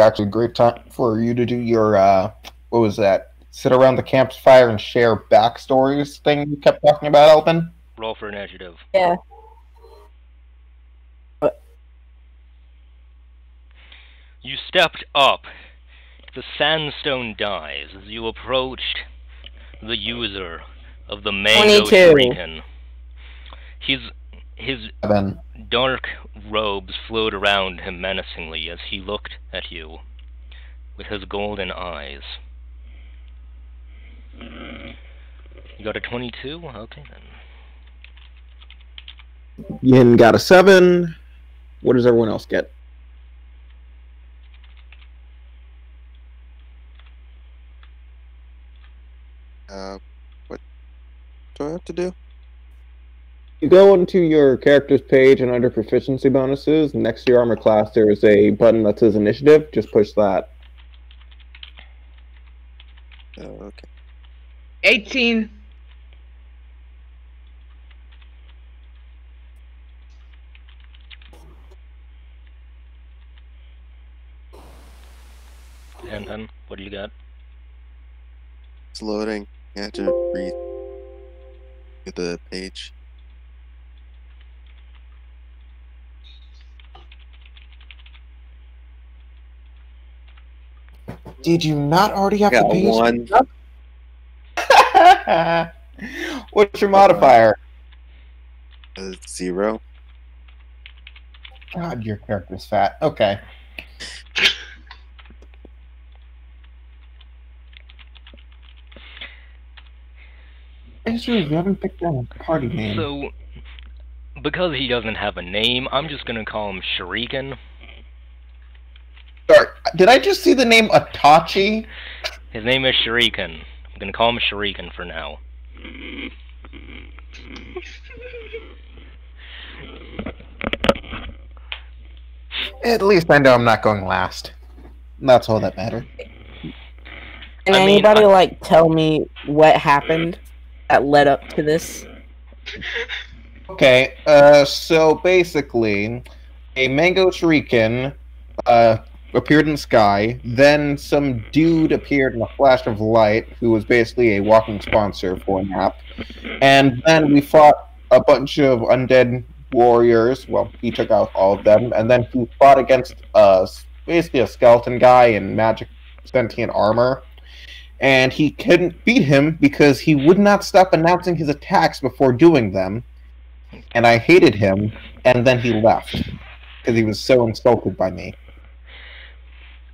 actually a great time for you to do your uh, what was that? Sit around the campfire and share backstories thing you kept talking about, Elvin. Roll for initiative. Yeah. You stepped up. The sandstone dies as you approached the user of the mango 22. Shuriken. His his Seven. dark robes flowed around him menacingly as he looked at you with his golden eyes. You got a 22? Okay then. Yin got a seven. What does everyone else get? Uh, what do I have to do? You go into your character's page and under proficiency bonuses, next to your armor class, there is a button that says initiative. Just push that. Oh, okay. 18. And then, what do you got? It's loading. You have to read get the page. Did you not already have Got the page? one. What's your modifier? Uh, zero. God, your character's fat. Okay. It's true, you haven't picked out a party name. So, because he doesn't have a name, I'm just gonna call him Shuriken. Sorry, did I just see the name Atachi? His name is Shuriken. I'm gonna call him Shuriken for now. At least I know I'm not going last. That's all that matters. Can I mean, anybody I- like tell me what happened that led up to this? Okay, uh, so basically, a mango shuriken uh, appeared in the sky. Then some dude appeared in a flash of light, who was basically a walking sponsor for Nap. And then we fought a bunch of undead warriors. Well, he took out all of them, and then he fought against uh, basically a skeleton guy in magic sentient armor. And he couldn't beat him because he would not stop announcing his attacks before doing them and I hated him, and then he left because he was so insulted by me.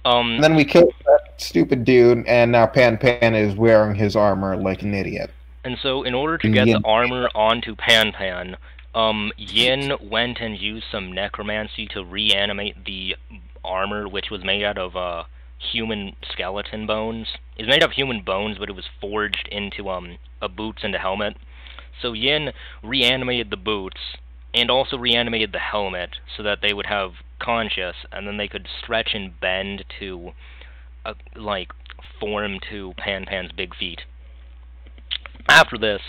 Um, And then we killed that stupid dude, and now Pan Pan is wearing his armor like an idiot. and so in order to get Yin. the armor onto Pan Pan, um, Yin went and used some necromancy to reanimate the armor, which was made out of uh human skeleton bones. It's made of human bones, but it was forged into um a boots and a helmet. So Yin reanimated the boots and also reanimated the helmet so that they would have conscious, and then they could stretch and bend to, uh, like, form to Pan Pan's big feet. After this,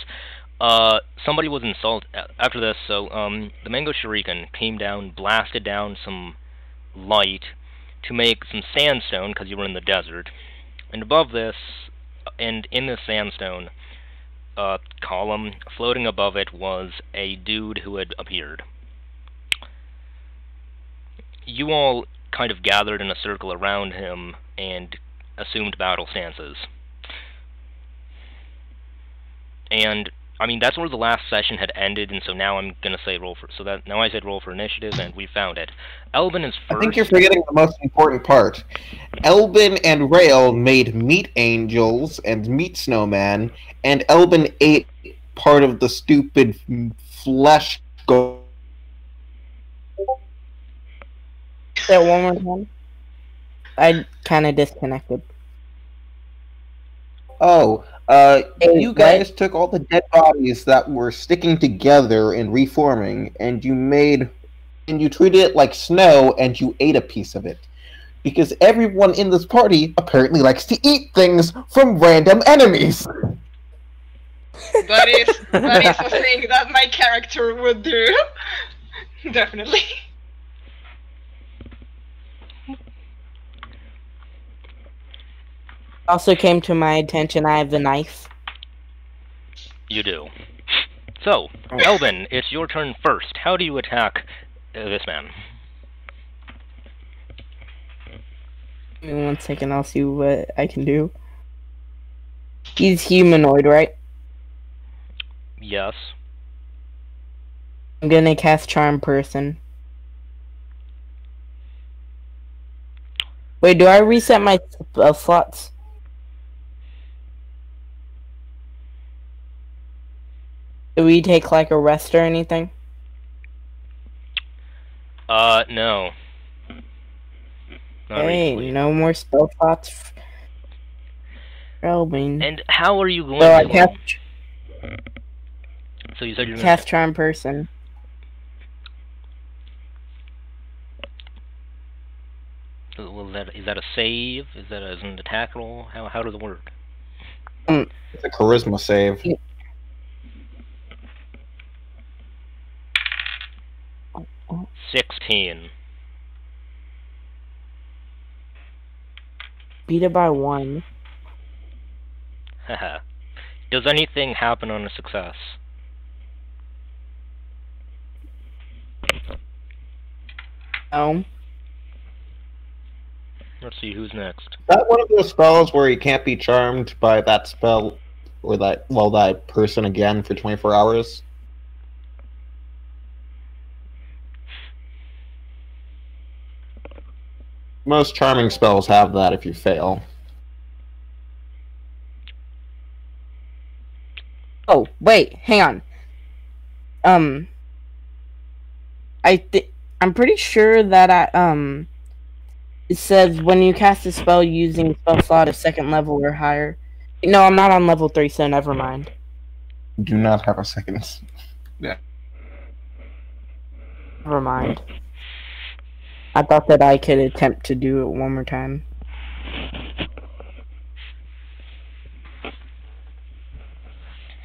uh, somebody was insulted. After this, so um, the Mango Shuriken came down, blasted down some light to make some sandstone because you were in the desert, and above this, and in this sandstone, uh, column floating above it was a dude who had appeared. You all kind of gathered in a circle around him and assumed battle stances. And I mean that's where the last session had ended, and so now I'm gonna say roll for so that now I said roll for initiative, and we found it. Elvin is first. I think you're forgetting the most important part. Elbin and Rail made meat angels and meat snowman, and Elbin ate part of the stupid flesh. Go- Say one more time. I kind of disconnected. Oh, uh, Hey, you what? guys took all the dead bodies that were sticking together and reforming, and you made, and you treated it like snow, and you ate a piece of it. Because everyone in this party apparently likes to eat things from random enemies. That is that is the thing that my character would do. Definitely. Also came to my attention. I have the knife. You do. So, Elvin, it's your turn first. How do you attack uh, this man? Give me one second. I'll see what I can do. He's humanoid, right? Yes. I'm gonna cast Charm Person. Wait, do I reset my uh, slots? Do we take like a rest or anything? Uh, no. Not hey, recently. no more spell slots. f- Elvin. And how are you going So I to... cast, so you said you're going cast Charm Person. to... Well, that, is that a save? Is that a, is an attack roll? How, how does it work? It's a charisma save. Sixteen. Beat it by one. Haha. Does anything happen on a success? No. Let's see who's next. Is that one of those spells where you can't be charmed by that spell or that well that person again for 24 hours? Most charming spells have that if you fail. Oh, wait, hang on. Um, I thi- I'm pretty sure that I um, it says when you cast a spell using spell slot of second level or higher. No, I'm not on level three, so never mind. Do not have a second. Yeah. Never mind. I thought that I could attempt to do it one more time.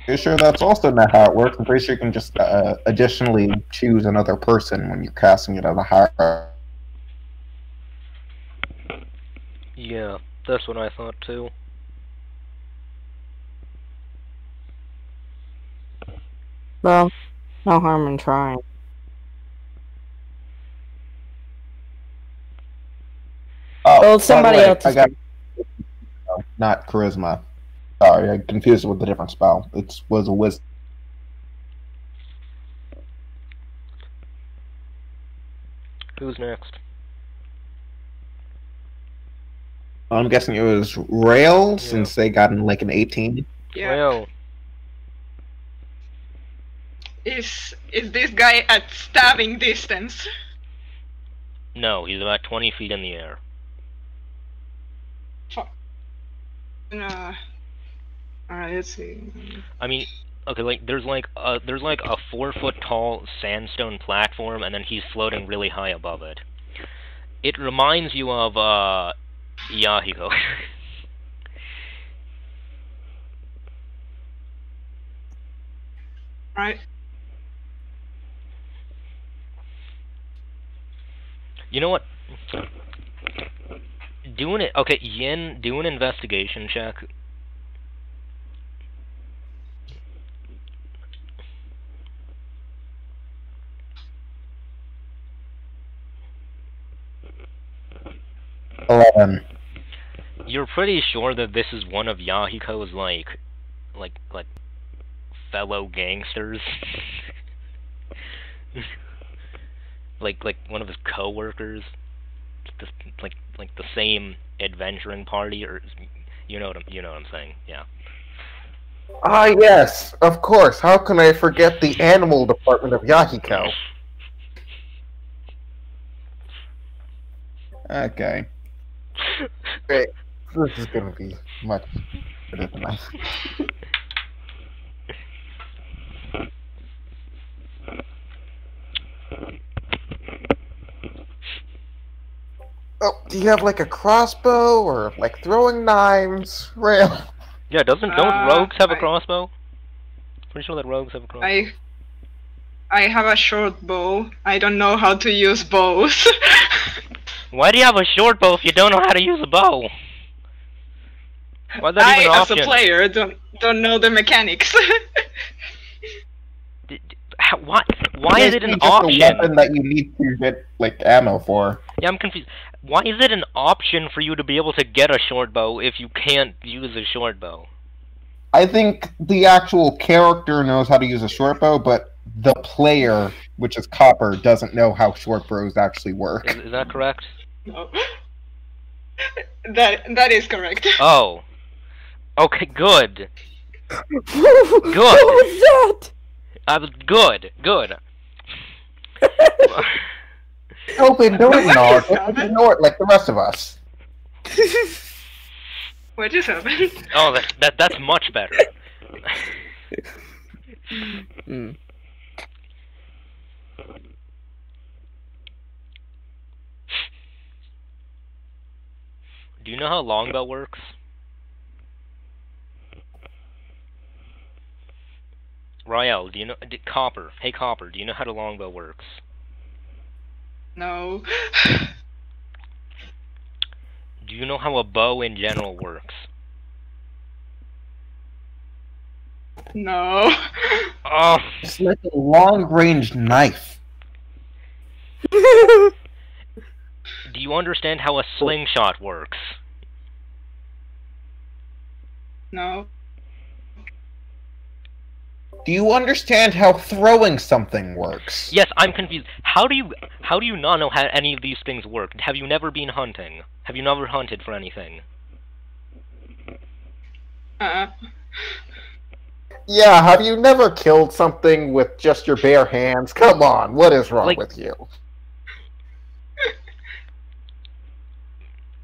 You sure that's also not how it works? I'm pretty sure you can just uh, additionally choose another person when you're casting it at a higher. Yeah, that's what I thought too. Well, no harm in trying. Well, somebody way, else I got not charisma. Sorry, I confused it with a different spell. It was a wisdom. Who's next? I'm guessing it was Rail since they got in like an 18. Yeah. Well, Is is this guy at stabbing distance? no, he's about 20 feet in the air. Uh, Alright, let's see. I mean, okay, like there's like a there's like a four foot tall sandstone platform, and then he's floating really high above it. It reminds you of uh, Yahiko. Right. you know what? Doing it. Okay, Yin, do an investigation check. Eleven. You're pretty sure that this is one of Yahiko's like, like, like, fellow gangsters. like, like one of his coworkers. Just like, like the same adventuring party, or you know what I'm, you know what I'm saying? Yeah. Ah, yes, of course. How can I forget the animal department of Yahiko? Okay. Great. This is gonna be much better than I. Oh, do you have like a crossbow or like throwing knives? Rail. Yeah, doesn't don't Uh, rogues have a I- crossbow? Pretty sure that rogues have a crossbow. I I have a short bow. I don't know how to use bows. Why do you have a short bow if you don't know how to use a bow? Why is that I, even an as a option? player, don't don't know the mechanics. D- d- how- Why? Why is it an It's just option? a weapon that you need to get like ammo for. Yeah, I'm confused. Why is it an option for you to be able to get a short bow if you can't use a short bow? I think the actual character knows how to use a short bow, but the player, which is Copper, doesn't know how short bows actually work. Is, is that correct? no. That that is correct. Oh. Okay, good. good. what was that? I was good. Good. Open, don't What ignore it. that? Just Ignore it like the rest of us. What just happened? oh, that, that that's much better. Mm. Do you know how longbow works? Rael, do you know? D- Copper, hey Copper, do you know how the longbow works? No. Do you know how a bow in general works? No. Oh, It's like a long-range knife. do you understand how a slingshot works? No. Do you understand how throwing something works? Yes, I'm confused. How do you how do you not know how any of these things work? Have you never been hunting? Have you never hunted for anything? Uh. Yeah, have you never killed something with just your bare hands? Come on, what is wrong Like- with you?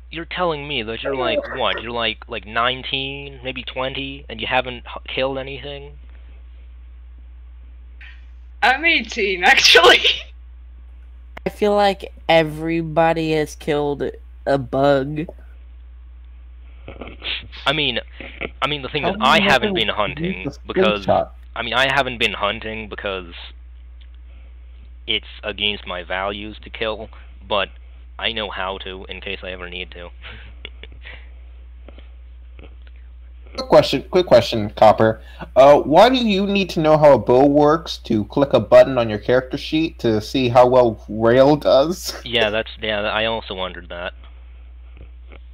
You're telling me that you're like what? You're like like 19, maybe 20, and you haven't h- killed anything? I'm 18, actually. I feel like everybody has killed a bug. I mean, I mean the thing is, How I haven't been hunting because? I mean I haven't been hunting because it's against my values to kill, but I know how to in case I ever need to. Quick question, quick question, Copper. Uh, why do you need to know how a bow works to click a button on your character sheet to see how well Rail does? yeah, that's yeah. I also wondered that.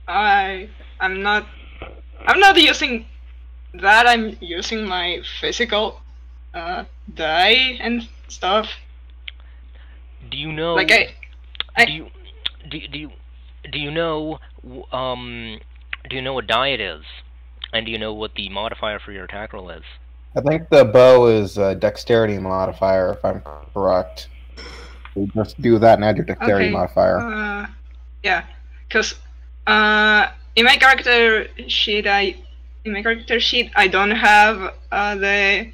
I I'm not I'm not using that. I'm using my physical uh die and stuff. Do you know? Like I I- do you do, do you do you know um do you know what diet is? And do you know what the modifier for your attack roll is? I think the bow is a dexterity modifier, if I'm correct. You just do that and add your dexterity Okay. modifier. uh yeah, cause uh in my character sheet I in my character sheet I don't have uh the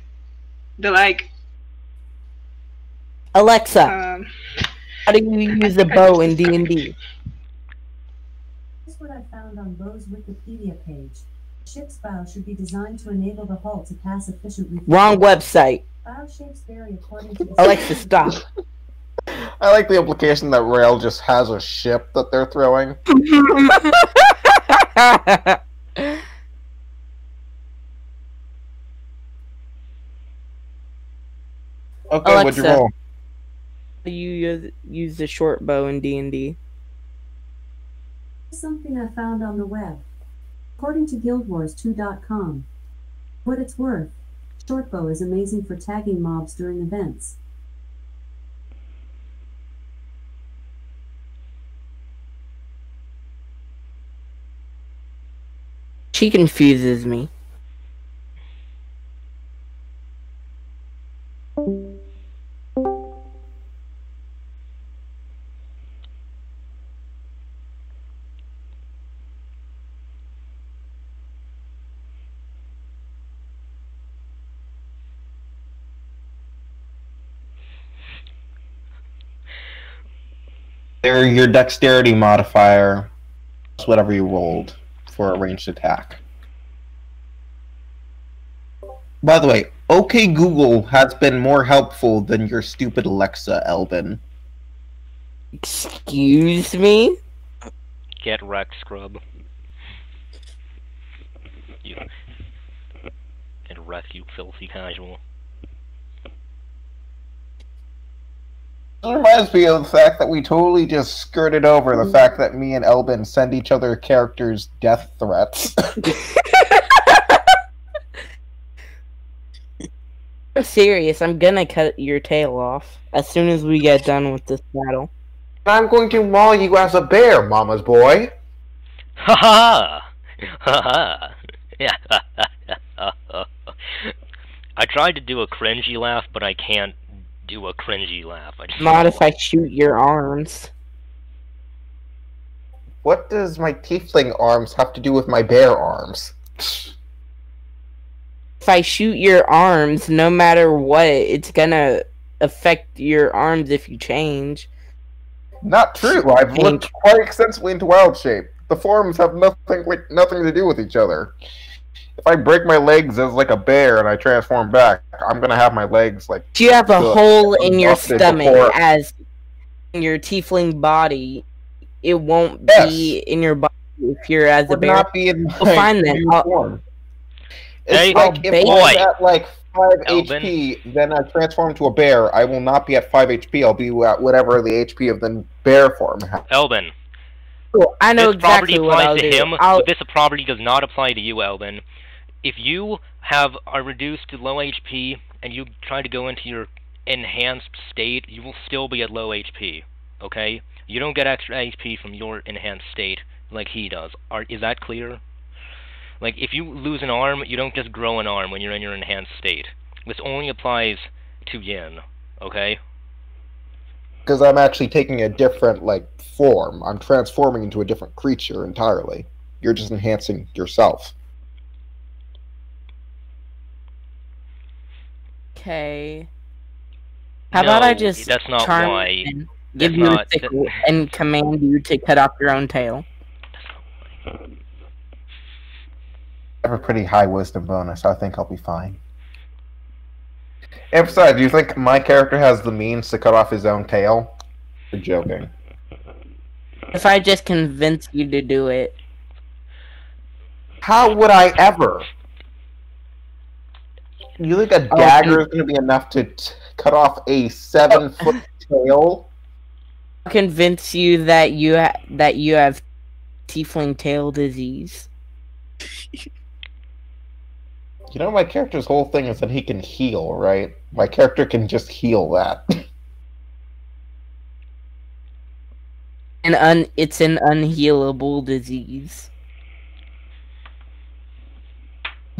the like Alexa, um how do you use a bow in D and D? This is what I found on Bo's Wikipedia page. Ship's bow should be designed to enable the hull to pass efficiently. Wrong website. Bow shapes vary according to Alexa, stop. I like the implication that Rail just has a ship that they're throwing. Okay, what'd you roll? you use, use the short bow in D and D. Something I found on the web. According to GuildWars2.com. What it's worth, shortbow is amazing for tagging mobs during events. She confuses me. They're your dexterity modifier, plus whatever you rolled for a ranged attack. By the way, OK Google has been more helpful than your stupid Alexa, Elvin. Excuse me? Get wrecked, scrub. You and wreck you filthy casual. It reminds me of the fact that we totally just skirted over the mm-hmm. fact that me and Elbin send each other characters death threats. I'm serious. I'm gonna cut your tail off as soon as we get done with this battle. I'm going to maul you as a bear, Mama's boy. Ha ha! Ha ha! Yeah. I tried to do a cringy laugh, but I can't do a cringy laugh. I just Not if I shoot your arms. What does my tiefling arms have to do with my bear arms? If I shoot your arms, no matter what, it's gonna affect your arms if you change. Not true. I've looked quite extensively into wild shape. The forms have nothing like nothing to do with each other. If I break my legs as like a bear and I transform back, I'm gonna have my legs like Do you have a hole in your stomach before- as in your tiefling body, it won't Yes. be in your body if you're as a bear. not be in Well, my fine then. new I'll- It's Hey, like if baby. I'm at like five Elvin. HP, then I transform to a bear. I will not be at five HP. I'll be at whatever the HP of the bear form has. Elbin, Cool. I know this property exactly what applies to do. him, I'll, but this property does not apply to you, Elvin. If you have are reduced to low HP and you try to go into your enhanced state, you will still be at low HP. Okay? You don't get extra HP from your enhanced state like he does. Are is that clear? Like if you lose an arm, you don't just grow an arm when you're in your enhanced state. This only applies to Yin. Okay? Because I'm actually taking a different like form. I'm transforming into a different creature entirely. You're just enhancing yourself. okay. How about I just That's not charm why. and give That's you not- a sickle and command you to cut off your own tail? I have a pretty high wisdom bonus. I think I'll be fine. And besides, do you think my character has the means to cut off his own tail? You're joking. If I just convince you to do it, How would I ever? You think a Oh, dagger is going to be enough to t- cut off a seven oh. foot tail? Convince you that you ha- that you have tiefling tail disease. You know, my character's whole thing is that he can heal, right? My character can just heal that. An un it's an unhealable disease.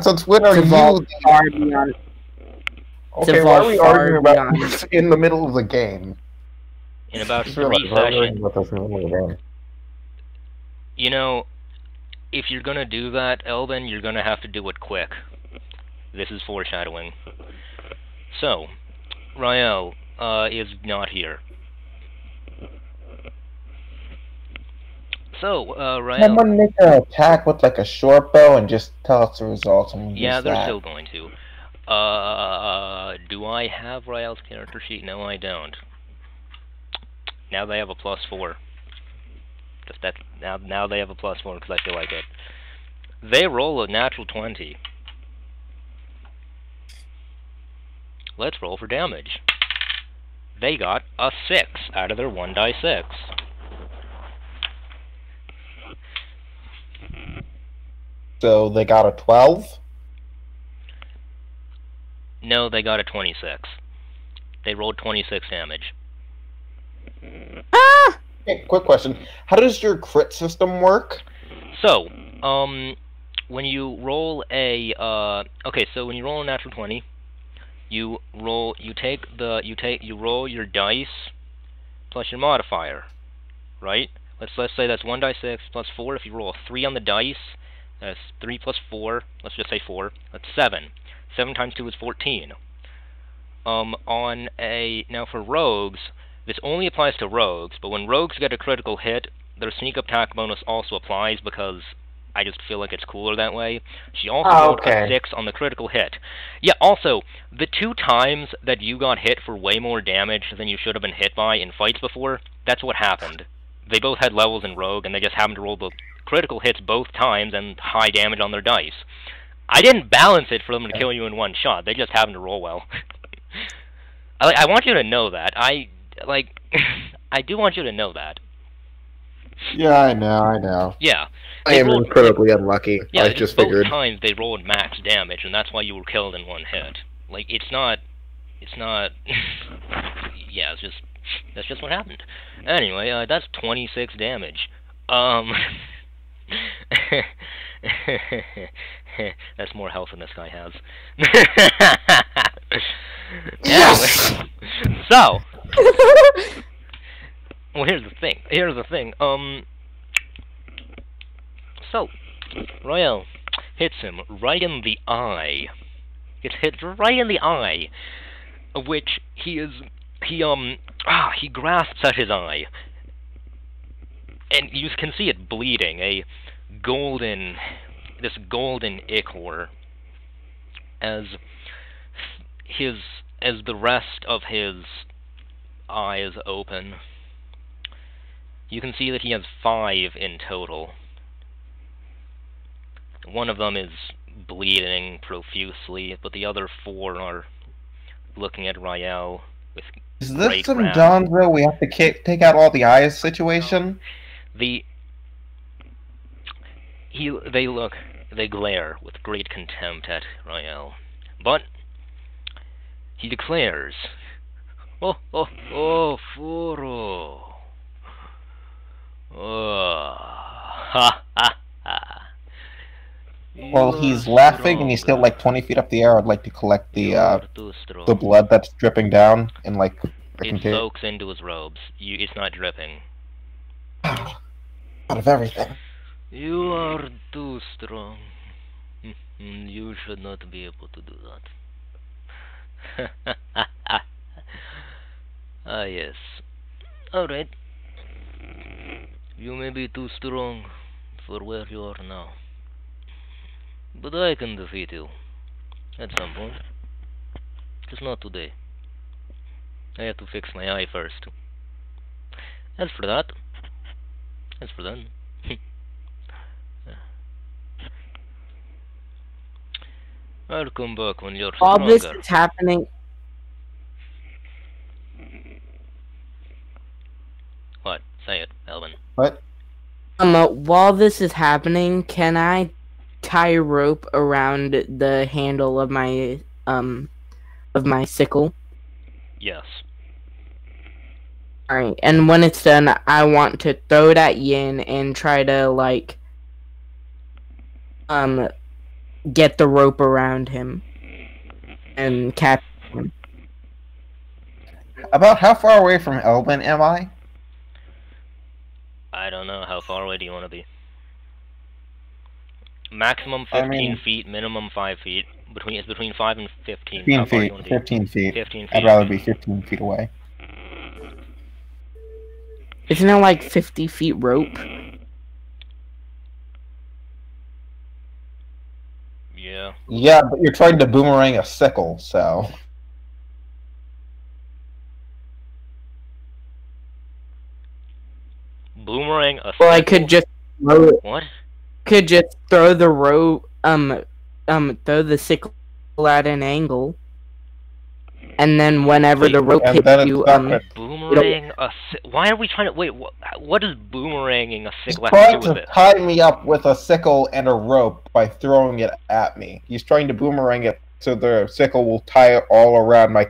Since when are It's evolved you? far beyond Okay, why are we arguing about this in the middle of the game? In about three realized we're arguing sessions. about this in the middle of the game. You know, if you're gonna do that, Elvin, you're gonna have to do it quick. This is foreshadowing. So, Rael uh, is not here. So, uh, Rael. Someone make an attack with like a short bow and just tell us the results. Yeah, they're that. still going to. Uh, do I have Rael's character sheet? No, I don't. Now they have a plus four. Just that now, now they have a plus four because I feel like it. They roll a natural twenty. Let's roll for damage. They got a six out of their one die six. So they got a twelve. No, they got a twenty-six. They rolled twenty-six damage. Ah! Okay, quick question: How does your crit system work? So, um, when you roll a uh, okay, so when you roll a natural twenty, you roll, you take the, you take, you roll your dice plus your modifier, right? Let's let's say that's one die six plus four. If you roll a three on the dice, that's three plus four. Let's just say four. That's seven. Seven times two is fourteen. Um, on a now for rogues, this only applies to rogues, but when rogues get a critical hit, their sneak attack bonus also applies because I just feel like it's cooler that way. She also Oh, rolled okay. a six on the critical hit. Yeah, also, the two times that you got hit for way more damage than you should have been hit by in fights before, that's what happened. They both had levels in Rogue, and they just happened to roll the critical hits both times and high damage on their dice. I didn't balance it for them to kill you in one shot. They just happened to roll well. I, I want you to know that. I like. I do want you to know that. Yeah, I know, I know. Yeah. I am rolled- incredibly unlucky. Yeah, I just both figured. times they rolled max damage, and that's why you were killed in one hit. Like it's not, it's not. yeah, it's just that's just what happened. Anyway, uh, that's 26 damage. Um, that's more health than this guy has. Yes! Anyway, so, well, here's the thing. Here's the thing. Um, so, Royale hits him right in the eye. Gets hit right in the eye, of which he is he um ah he grasps at his eye, and you can see it bleeding. A golden, this golden ichor, as his as the rest of his eyes open. You can see that he has five in total. One of them is bleeding profusely, but the other four are looking at Rael with Is this some. Donzo we have to take out all the eyes situation? the he they look they glare with great contempt at Rael. But he declares Oh oh oh Furo Ha ha ha Well, he's laughing and he's still like 20 feet up the air. I'd like to collect the uh, are too strong. the blood that's dripping down and like It soaks into his robes. You, it's not dripping. Out of everything. You are too strong. Mm, You should not be able to do that. ah, yes. Alright. You may be too strong for where you are now. But I can defeat you. At some point. Just not today. I have to fix my eye first. As for that, as for that, I'll come back when you're stronger. this is happening, What? Say it, Elvin. What? um, uh, while this is happening, can I tie a rope around the handle of my um of my sickle? Yes. Alright, and when it's done, I want to throw it at Yin and try to like um get the rope around him and catch him. About how far away from Elvin am I? I don't know. How far away do you want to be? Maximum I 15 mean- feet, minimum 5 feet. Between It's between 5 and 15. 15 far do you feet. want to be? 15 feet. 15 feet. I'd rather be 15 feet away. Isn't it like fifty feet rope? Yeah. Yeah, but you're trying to boomerang a sickle, so. Boomerang a Well, I could just throw it. What? Could just throw the rope. Um, um, throw the sickle at an angle, and then whenever the rope and hits then you, um, Boomerang a Why are we trying to. Wait, what, what does boomeranging a He's sickle have to trying do with to it? tie me up with a sickle and a rope by throwing it at me. He's trying to boomerang it so the sickle will tie it all around my.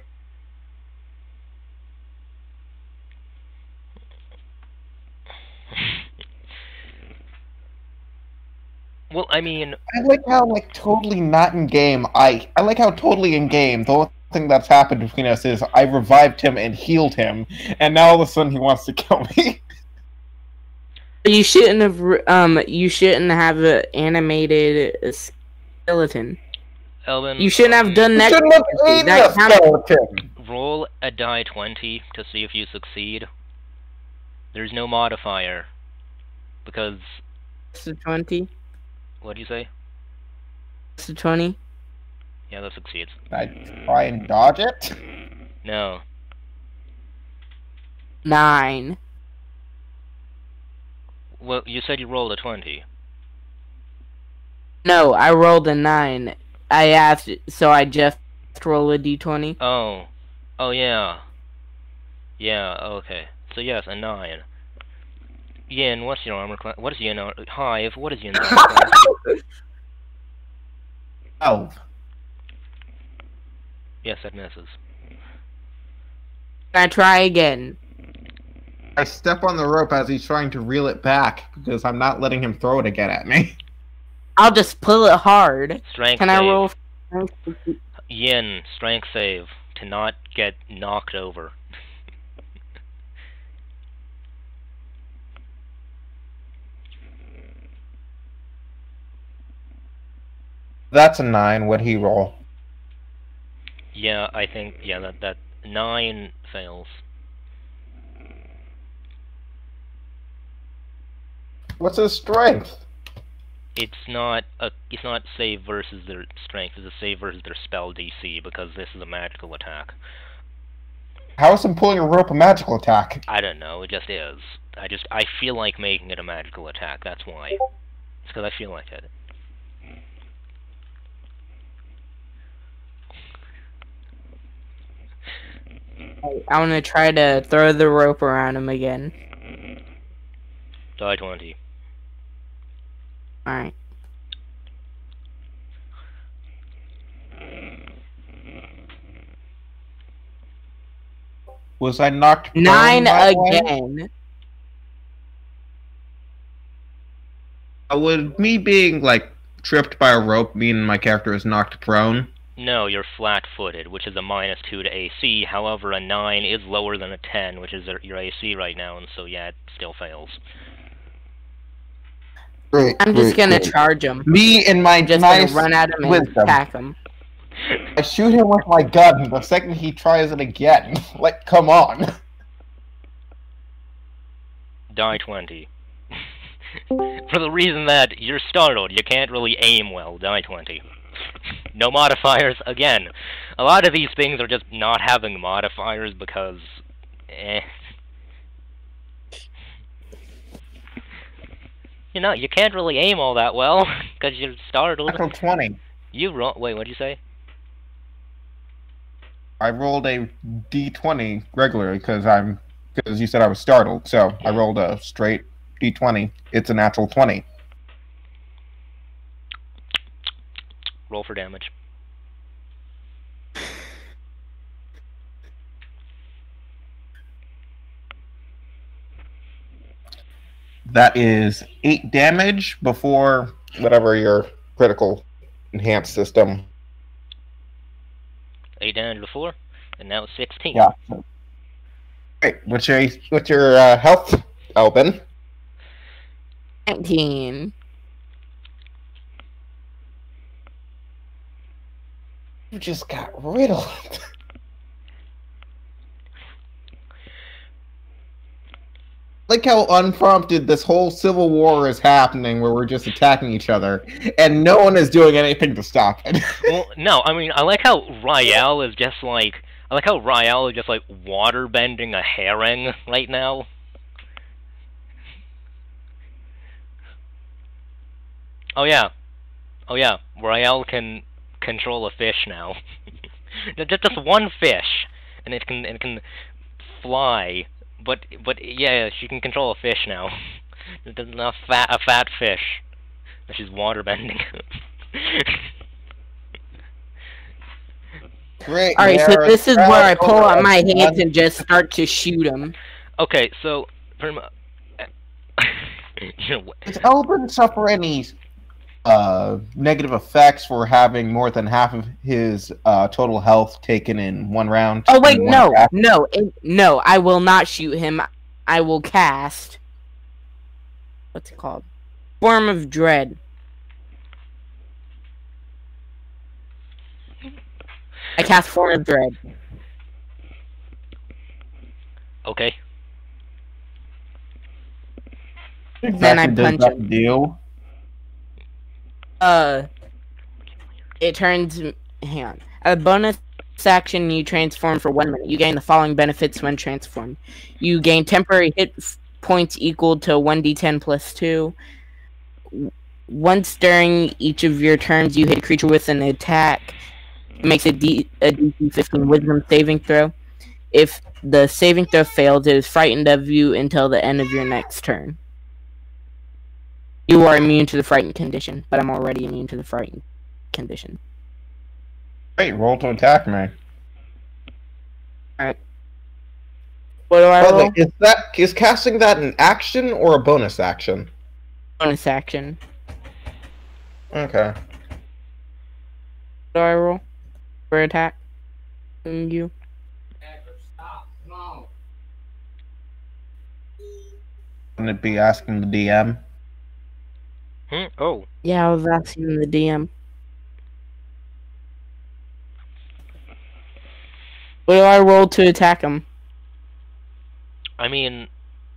Well, I mean, I like how like totally not in game. I I like how totally in game. The only thing that's happened between us is I revived him and healed him, and now all of a sudden he wants to kill me. you shouldn't have. re- Um, you shouldn't have uh, animated skeleton. Elvin. You shouldn't have done that. shouldn't have That a counted- skeleton. Roll a die 20 to see if you succeed. There's no modifier. Because. To twenty. What'd you say? To twenty. Yeah, that succeeds. I try and dodge it. No. Nine. Well, you said you rolled a 20. No, I rolled a nine. I asked, so I just roll a d20. Oh. Oh, yeah. Yeah, okay. So, yes, a 9. Yin, what's your armor class? What is Yin? ar- Hive, what is Yin's armor class? Oh, Yes, that misses. I try again. I step on the rope as he's trying to reel it back because I'm not letting him throw it again at me. I'll just pull it hard. Strength Can save. I roll? Yin, strength save to not get knocked over. That's a nine. What'd he roll? Yeah, I think yeah that that nine fails. What's his strength? It's not a it's not save versus their strength. It's a save versus their spell DC because this is a magical attack. How is him pulling a rope a magical attack? I don't know. It just is. I just I feel like making it a magical attack. That's why. It's because I feel like it. I want to try to throw the rope around him again. Die twenty. Alright. Was I knocked Nine by the way? again. Uh, Would me being like tripped by a rope mean my character is knocked prone? No, you're flat-footed, which is a minus two to AC. However, a nine is lower than a ten, which is your AC right now, and so yeah, it still fails. Great. I'm just gonna charge him. Me and my Just nice gonna run at him and wisdom. attack him. I shoot him with my gun the second he tries it again. like, come on. Die 20. For the reason that you're startled, you can't really aim well, die 20. No modifiers, again. A lot of these things are just not having modifiers because, eh. You know, you can't really aim all that well, because you're startled. Natural 20. You roll- wait, what'd you say? I rolled a d20 regularly because I'm because you said I was startled, so I rolled a straight d20. It's a natural 20. Roll for damage. That is eight damage before whatever your critical enhanced system. 8 damage before, and now 16. Yeah. Great. What's your what's your uh, health, Albin? 19. You just got riddled. like how unprompted this whole civil war is happening where we're just attacking each other and no one is doing anything to stop it. well, no, I mean, I like how Rael is just like, I like how Rael is just like water bending a herring right now. Oh yeah, oh yeah, Rael can control a fish now. just just one fish, and it can it can fly. But but yeah, she can control a fish now. It's a fat a fat fish that she's water bending. Great. Alright, so this is where I pull out my hands and just start to shoot him. Okay, so pretty much. you know, Does Albin suffer any uh, negative effects for having more than half of his uh, total health taken in one round? Oh wait, no, attack? no, it, no! I will not shoot him. I will cast. What's it called? Form of Dread. I cast Form of Dread. okay. Then I punch that him. do? Uh, it turns. Hang on. A bonus action, you transform for one minute. You gain the following benefits when transformed. You gain temporary hit points equal to 1d10 plus 2. once during each of your turns you hit a creature with an attack, it makes a, D- a DC 15 Wisdom saving throw. If the saving throw fails, it is frightened of you until the end of your next turn. You are immune to the frightened condition, but I'm already immune to the frightened condition. Great, roll to attack me. Alright. What do I By roll? way, is that is casting that an action or a bonus action? Bonus action. Okay. What do I roll? For attack? Mm, You. Wouldn't it be asking the DM? Hmm? Oh, Yeah, I was asking the DM. What do I roll to attack him? I mean,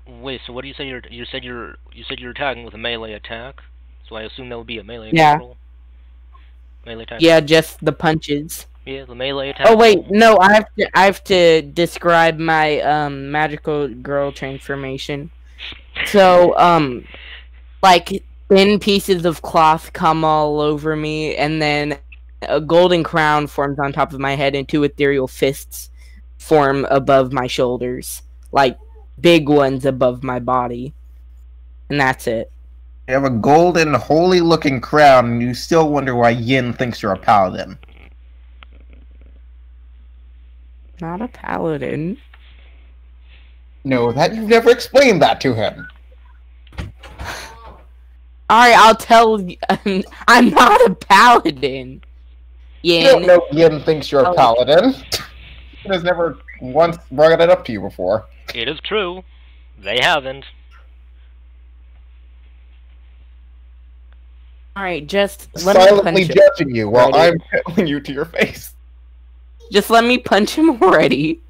wait. So what do you say? You're you said you're you said you're attacking with a melee attack. So I assume that would be a melee Yeah. attack roll. Melee attack. Yeah, just the punches. Yeah, the melee attack. Oh wait, roll. no, I have to I have to describe my um magical girl transformation. So um like thin pieces of cloth come all over me and then a golden crown forms on top of my head and two ethereal fists form above my shoulders. Like big ones above my body. And that's it. You have a golden, holy looking crown, and you still wonder why Yin thinks you're a paladin. Not a paladin. No, that you've never explained that to him. Alright, I'll tell you I'm not a paladin. You Yeah. don't know Yin thinks you're a Oh. paladin. he has never once brought it up to you before. It is true. They haven't. Alright, just let me Silently punch him. judging you while Alrighty. I'm telling you to your face. Just let me punch him already.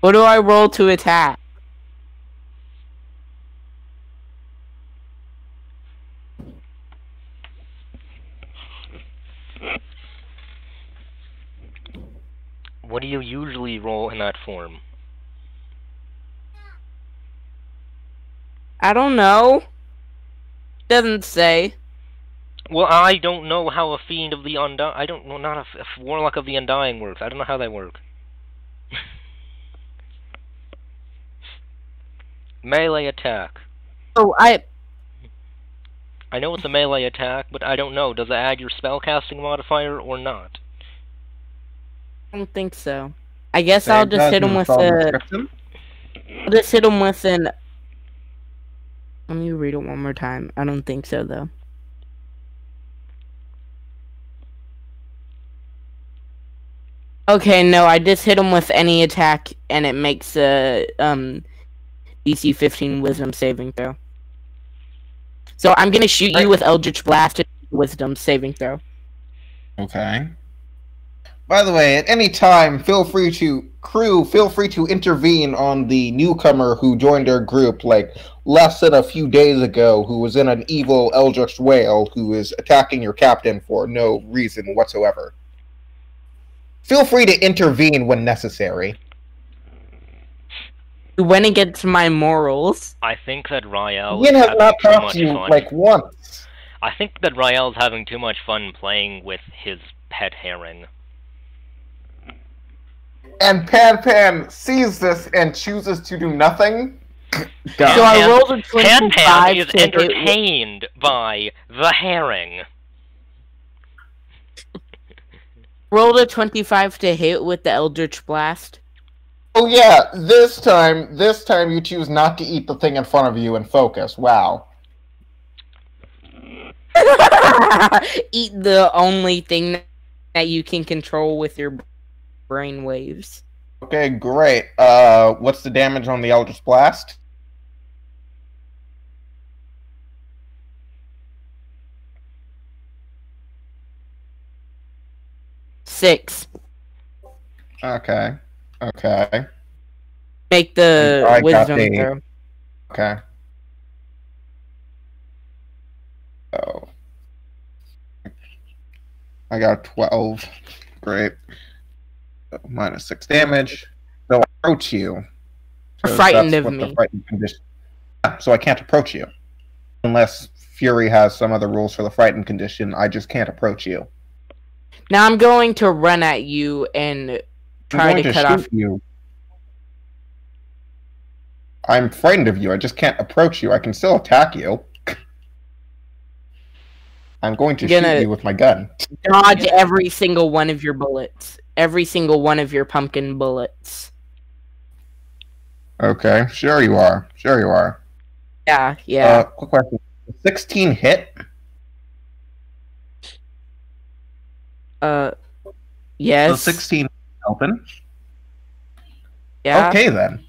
What do I roll to attack? What do you usually roll in that form? I don't know. Doesn't say. Well, I don't know how a fiend of the undying. I don't know not a, f- a f- warlock of the undying works. I don't know how they work. melee attack. Oh, I I know it's a melee attack, but I don't know. Does it add your spellcasting modifier or not? Don't think so. I guess I'll just hit him with a. I'll just hit him with an. Let me read it one more time. I don't think so though. Okay, no, I just hit him with any attack, and it makes a um DC 15 Wisdom saving throw. So I'm gonna shoot you with Eldritch Blast, and Wisdom saving throw. Okay. By the way, at any time, feel free to crew, feel free to intervene on the newcomer who joined our group like less than a few days ago, who was in an evil eldritch whale who is attacking your captain for no reason whatsoever. Feel free to intervene when necessary. You went against my morals. I think that Rael Yin is has not too talked to you fun. like once. I think that Rael's having too much fun playing with his pet herring. And Pan Pan sees this and chooses to do nothing. So I Pan- rolled a 25 Pan is to hit with- entertained by the herring. rolled a 25 to hit with the Eldritch Blast. Oh yeah, this time, this time you choose not to eat the thing in front of you and focus. Wow. Eat the only thing that you can control with your brain waves. Okay, great. Uh, what's the damage on the Eldritch Blast? Six. Okay. Okay. Make the I wisdom the- throw. Okay. Oh. I got 12. Great. So, minus 6 damage. So I approach you. So Frightened of me. frightened condition- Yeah, So I can't approach you. Unless Fury has some other rules for the frightened condition. I just can't approach you. Now I'm going to run at you and try to to cut off. you. I'm frightened of you. I just can't approach you. I can still attack you. I'm going to shoot you with my gun. Dodge every single one of your bullets. Every single one of your pumpkin bullets. Okay, sure you are. Sure you are. Yeah, Uh, yeah. quick question. 16 hit? Uh, So yes. 16 open? yeah. Okay then.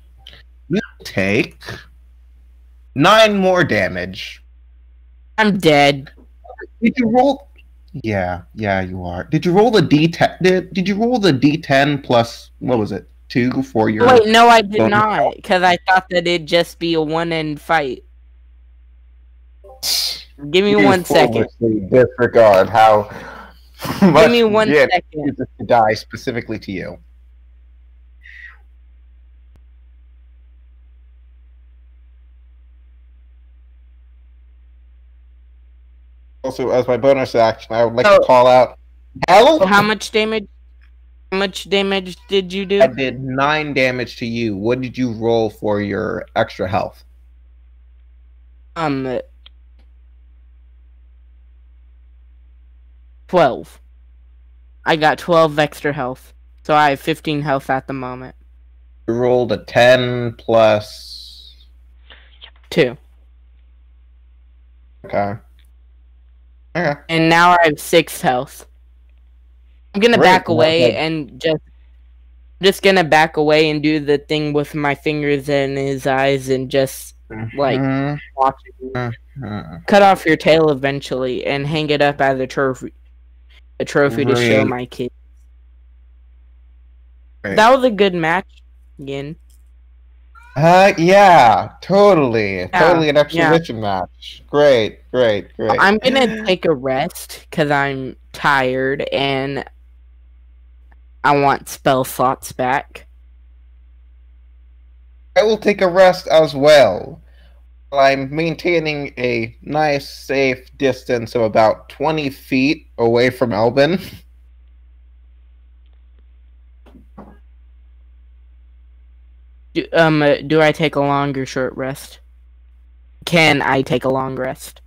You take nine more damage. I'm dead. Did you roll? Yeah, yeah, you are. Did you roll the d10? Did, did you roll the d10 plus what was it? Two for your. Wait, no, I did not, because I thought that it'd just be a one-end fight. Give me You one second. Disregard how Give me one second. to die specifically to you. Also, as my bonus action, I would like So- to call out. Hell, So how much damage? How much damage did you do? I did nine damage to you. What did you roll for your extra health? Um, twelve. I got twelve extra health, so I have fifteen health at the moment. You rolled a ten. Two, Okay. Okay. and now I have six health. I'm gonna Great, back away that- and just, just gonna back away and do the thing with my fingers in his eyes and just Like- Mhm. watch it. Mhm. cut off your tail eventually and hang it up as a trophy a trophy to show my kids. Great. That was a good match again. Uh, yeah, totally, totally an exhibition match. Great, great, great. I'm gonna take a rest because I'm tired and I want spell slots back. I will take a rest as well. I'm maintaining a nice, safe distance of about 20 feet away from Elbin. Do, um, uh, do I take a long or short rest? Can I take a long rest?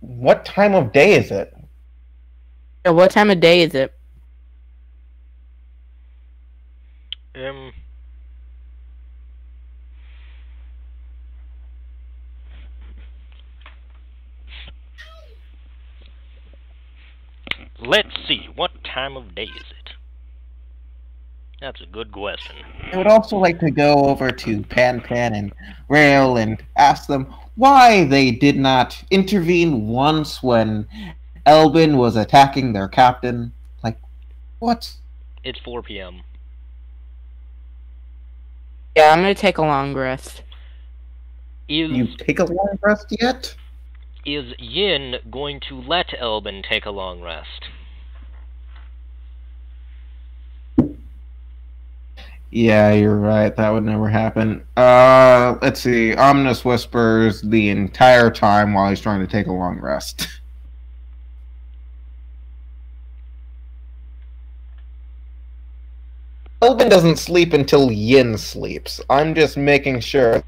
What time of day is it? Uh, What time of day is it? Um. Let's see, what time of day is it? That's a good question. I would also like to go over to Pan Pan and Rail and ask them why they did not intervene once when Elbin was attacking their captain. Like, what? It's 4 p.m. Yeah, I'm gonna take a long rest. Is You take a long rest yet? is Yin going to let Elbin take a long rest? Yeah, you're right. That would never happen. Uh, let's see. Omnus whispers the entire time while he's trying to take a long rest. Elvin doesn't sleep until Yin sleeps. I'm just making sure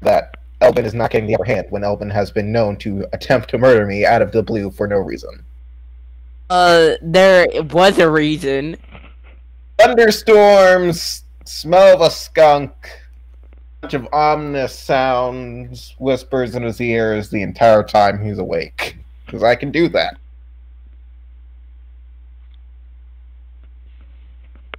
that Elvin is not getting the upper hand when Elvin has been known to attempt to murder me out of the blue for no reason. Uh, there was a reason. thunderstorms, smell of a skunk, bunch of ominous sounds, whispers in his ears the entire time he's awake. Because I can do that.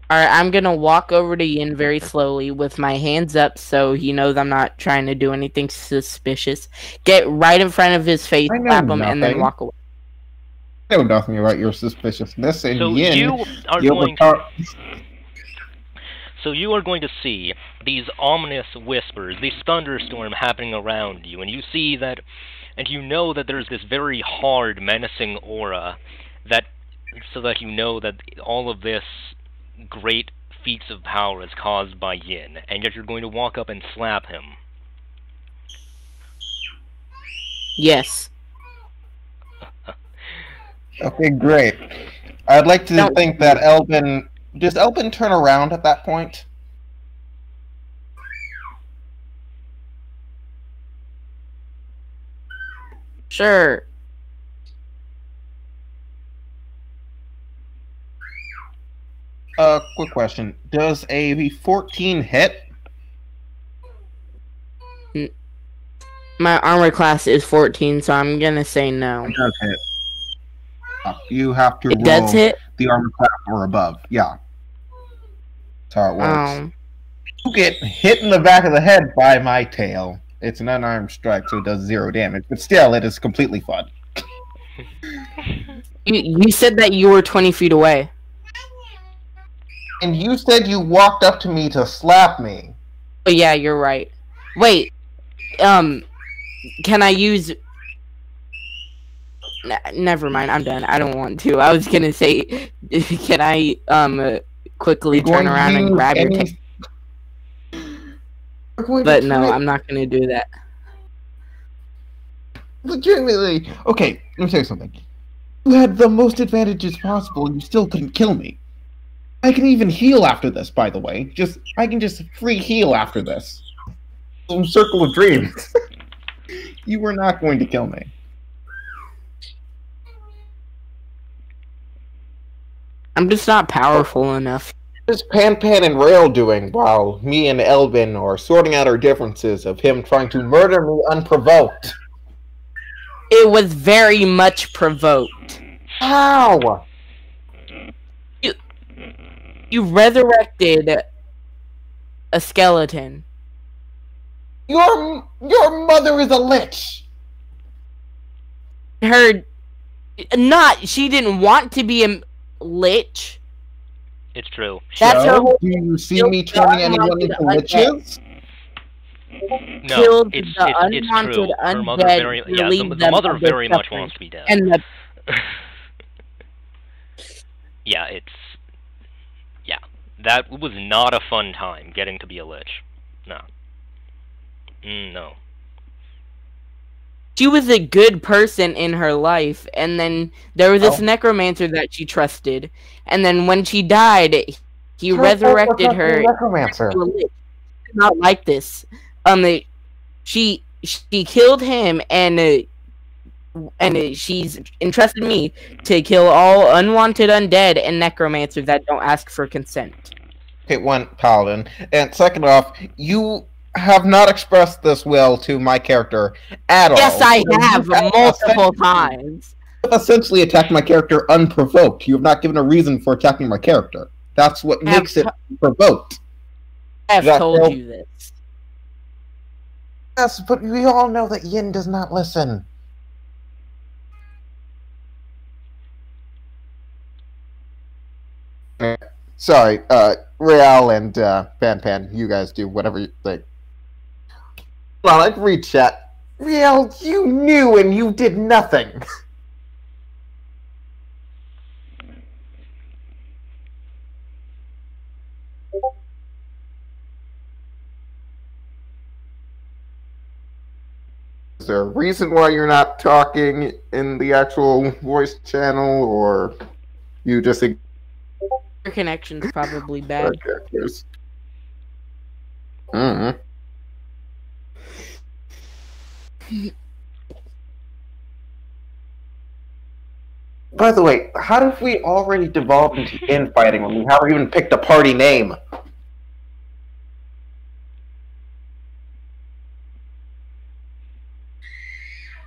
Alright, I'm gonna walk over to Yin very slowly with my hands up so he knows I'm not trying to do anything suspicious. Get right in front of his face, I know slap him, and then walk away. I know nothing about your suspiciousness, and So Yin, you are going to overpower- So you are going to see these ominous whispers, this thunderstorm happening around you, and you see that, and you know that there's this very hard, menacing aura that, so that you know that all of this great feats of power is caused by Yin, and yet you're going to walk up and slap him. Yes. Okay, great. I'd like to No. think that Elvin does Elvin turn around at that point? Sure. Uh, quick question: Does a 14 hit? My armor class is 14, so I'm gonna say no. It does hit. Uh, You have to It roll does hit. the armor class or above. Yeah. That's how it works. Um, You get hit in the back of the head by my tail. It's an unarmed strike, so it does zero damage. But still, it is completely fun. you you said that you were 20 feet away. And you said you walked up to me to slap me. Oh yeah, you're right. Wait. Um, can I use? Never mind. I'm done. I don't want to. I was gonna say, can I um uh, quickly turn around and grab your any- tail? You're going to But no, I'm not gonna do that. legitimately. Okay, let me tell you something. You had the most advantages possible, and you still couldn't kill me. I can even heal after this, by the way. Just I can just free heal after this. Some circle of dreams. you were not going to kill me. I'm just not powerful oh. enough. What is Pan Pan and Rail doing while me and Elvin are sorting out our differences of him trying to murder me unprovoked? It was very much provoked. How? You resurrected a skeleton. Your your mother is a lich. Her, not she didn't want to be a lich. It's true. That's her whole- Do you see me the turning anyone unwanted into undead. liches? No, killed it's, the it's, it's unwanted true. Her mother undead, very, yeah, the, relieve the mother very much wants to be dead. And the yeah, it's yeah. That was not a fun time getting to be a lich. No. Mm, no. She was a good person in her life, and then there was this Oh. necromancer that she trusted, and then when she died, he resurrected her. Necromancer. to a lich. Not like this. Um, it- she she killed him, and uh, and uh, she's entrusted me to kill all unwanted undead and necromancers that don't ask for consent. Okay, one paladin, and second off, you have not expressed this will to my character at all. Yes, I So have multiple essentially- times. Essentially, attacked my character unprovoked. You have not given a reason for attacking my character. That's what I makes it provoked. I have That told you this. Yes, but we all know that Yin does not listen. Sorry, uh, Real and uh, Pan Pan, you guys do whatever you think. Well, I'd read chat. Real, you knew and you did nothing. Is there a reason why you're not talking in the actual voice channel, or you just Your connection's probably bad. characters? hmm By the way, how did we already devolve into infighting when we haven't even picked a party name?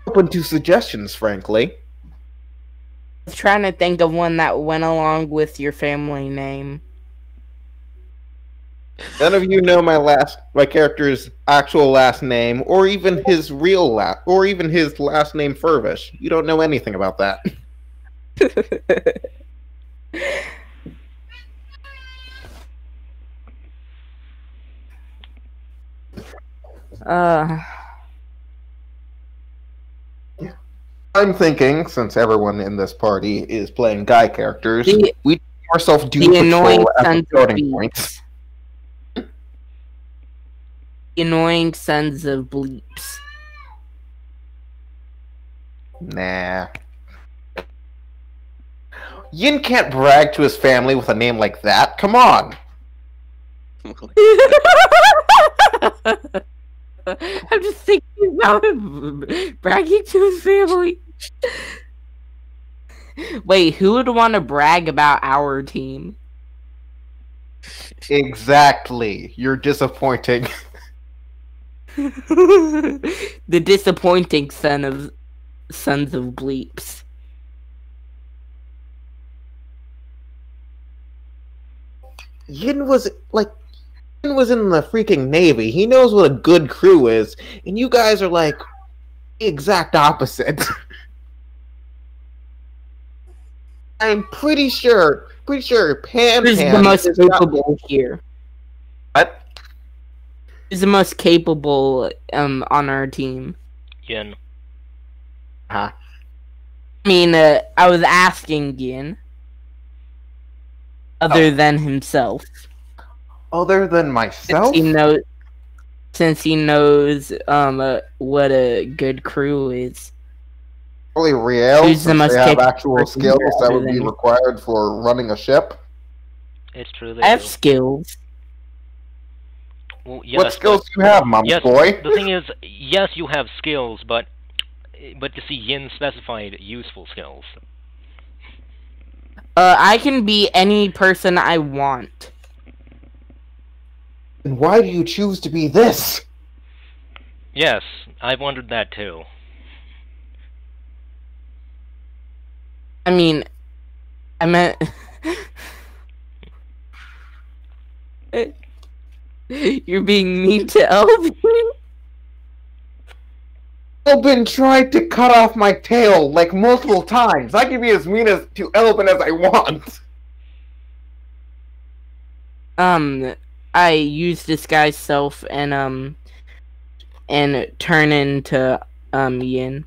Open to suggestions, frankly. I was trying to think of one that went along with your family name. None of you know my last, my character's actual last name, or even his real last, or even his last name Furvish. You don't know anything about that. Uh, I'm thinking, since everyone in this party is playing guy characters, The- we ourselves do the annoying patrol as sons a of starting point. Annoying sons of bleeps. Nah. Yin can't brag to his family with a name like that. Come on. I'm just thinking about him bragging to his family. Wait, who would want to brag about our team? Exactly. You're disappointing. the disappointing son of sons of bleeps. Yin was like Yin was in the freaking navy. He knows what a good crew is, and you guys are like the exact opposite. I'm pretty sure, pretty sure Pam Who's the most is capable here? What? Who's the most capable um on our team? Yin. Huh? I mean, uh, I was asking Yin. Other Oh. than himself, Other than myself. since myself, he knows, since he knows um uh, what a good crew is. probably Riel, Who's the since most they have capable actual skills that would be required for running a ship. It's true. They I have do. skills. Well, yes, what skills do you have, Mom yes, boy? The thing is, yes, you have skills, but but you see, Yin specified useful skills. Uh, I can be any person I want. And why do you choose to be this? Yes, I've wondered that too. I mean, I meant. You're being mean to Elvin. Elbin tried to cut off my tail like multiple times. I can be as mean as to Elbin as I want. Um, I use disguise self and um, and turn into um Yin.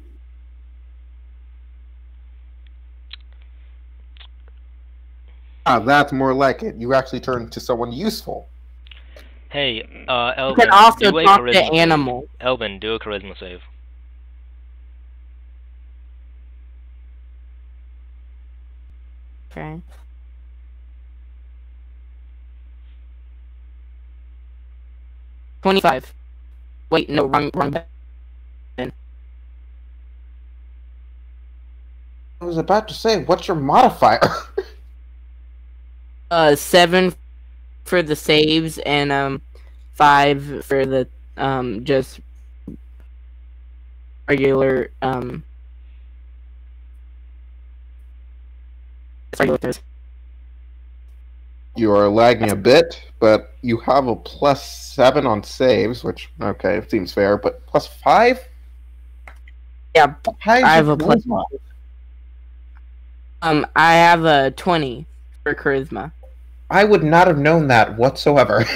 Ah, that's more like it. You actually turn to someone useful. Hey, uh, You Elvin, can also do a talk to charisma save. Elvin, do a charisma save. Okay. Twenty-five. Wait, no, wrong, wrong. I was about to say, what's your modifier? Uh, seven for the saves and um, five for the um just regular um. Regular throws. you are lagging a bit, but you have a plus seven on saves, which okay, it seems fair. But plus five? Yeah, is I have a plus charisma? Um, I have a twenty for charisma. I would not have known that whatsoever.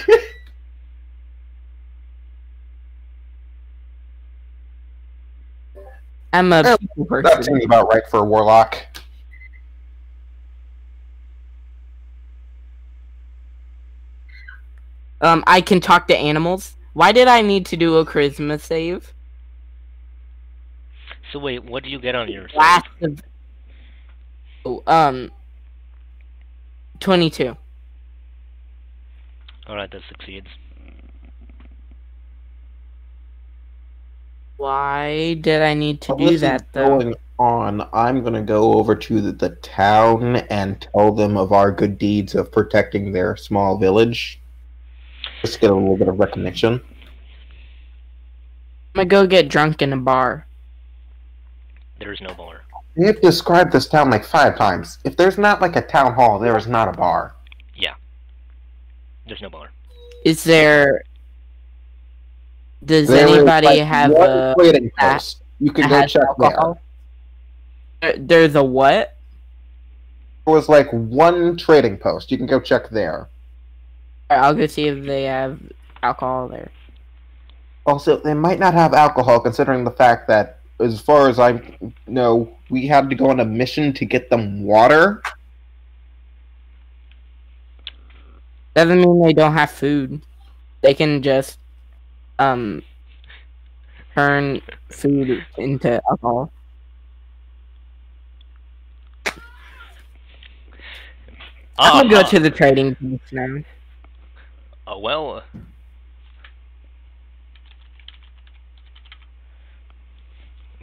I'm a Oh, people that person. seems about right for a warlock. Um, I can talk to animals. Why did I need to do a charisma save? So wait, what do you get on your save? Last of. Oh, um. Twenty-two. Alright, that succeeds. Why did I need to While do that though? Going on, I'm gonna go over to the, the town and tell them of our good deeds of protecting their small village. Just get a little bit of recognition. I'm gonna go get drunk in a bar. There's no bar. You have described this town like five times. If there's not like a town hall, there is not a bar. There's no bar. Is there? Does There is, anybody like, have one a? trading post? You can go check there. alcohol? There- There's a what? There was like one trading post. You can go check there. Alright, I'll go see if they have alcohol there. Also, they might not have alcohol, considering the fact that, as far as I know, we had to go on a mission to get them water. Doesn't mean they don't have food. They can just um turn food into alcohol. Uh, I'm gonna go uh, to the trading booth now. Uh, uh well. Uh,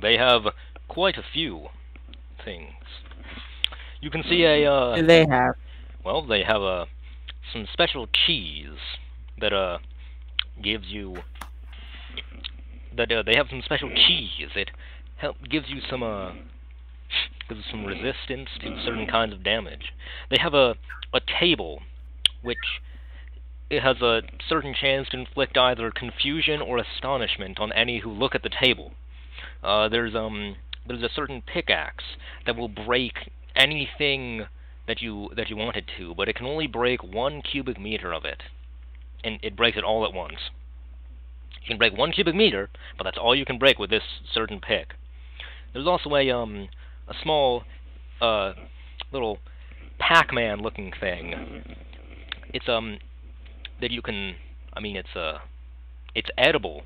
they have quite a few things. You can see a. Uh, they have? Well, they have a some special cheese that uh gives you that uh, they have some special cheese. It help gives you some uh gives some resistance to certain kinds of damage. They have a a table which it has a certain chance to inflict either confusion or astonishment on any who look at the table. Uh, there's um there's a certain pickaxe that will break anything that you that you want it to, but it can only break one cubic meter of it, and it breaks it all at once. You can break one cubic meter, but that's all you can break with this certain pick. There's also a um a small uh little Pac-Man looking thing. It's um that you can I mean it's uh it's edible.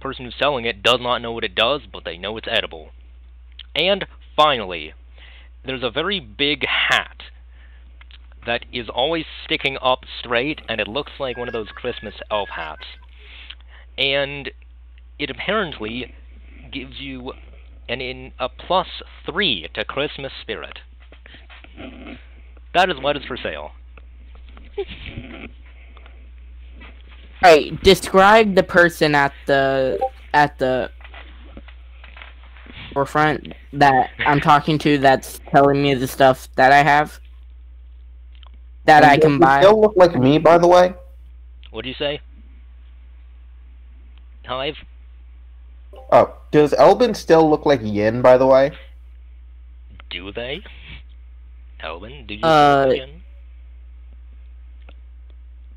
Person who's selling it does not know what it does, but they know it's edible. And finally, there's a very big hat that is always sticking up straight, and it looks like one of those Christmas elf hats. And it apparently gives you an in a plus three to Christmas spirit. That is what is for sale. Alright, describe the person at the at the forefront that I'm talking to that's telling me the stuff that I have. That I can buy. Still look like me, by the way. What do you say? Hive? Oh, does Elbin still look like Yin, by the way? Do they? Elvin, do you Uh, again?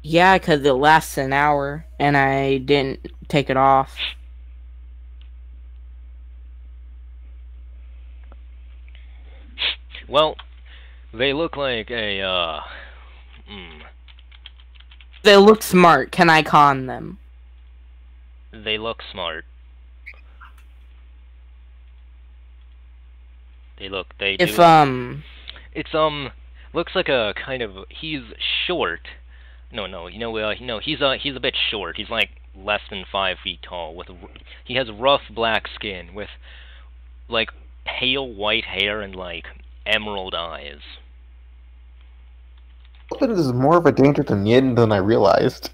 Yeah, because it lasts an hour and I didn't take it off. Well, they look like a uh mm, They look smart. Can I con them? they look smart. They look they If do um It's um looks like a kind of he's short. No, no, you know, uh, no, he's uh he's a bit short. He's like less than five feet tall. With he has rough black skin with like pale white hair and like emerald eyes. Elbin is more of a danger to Yin than I realized.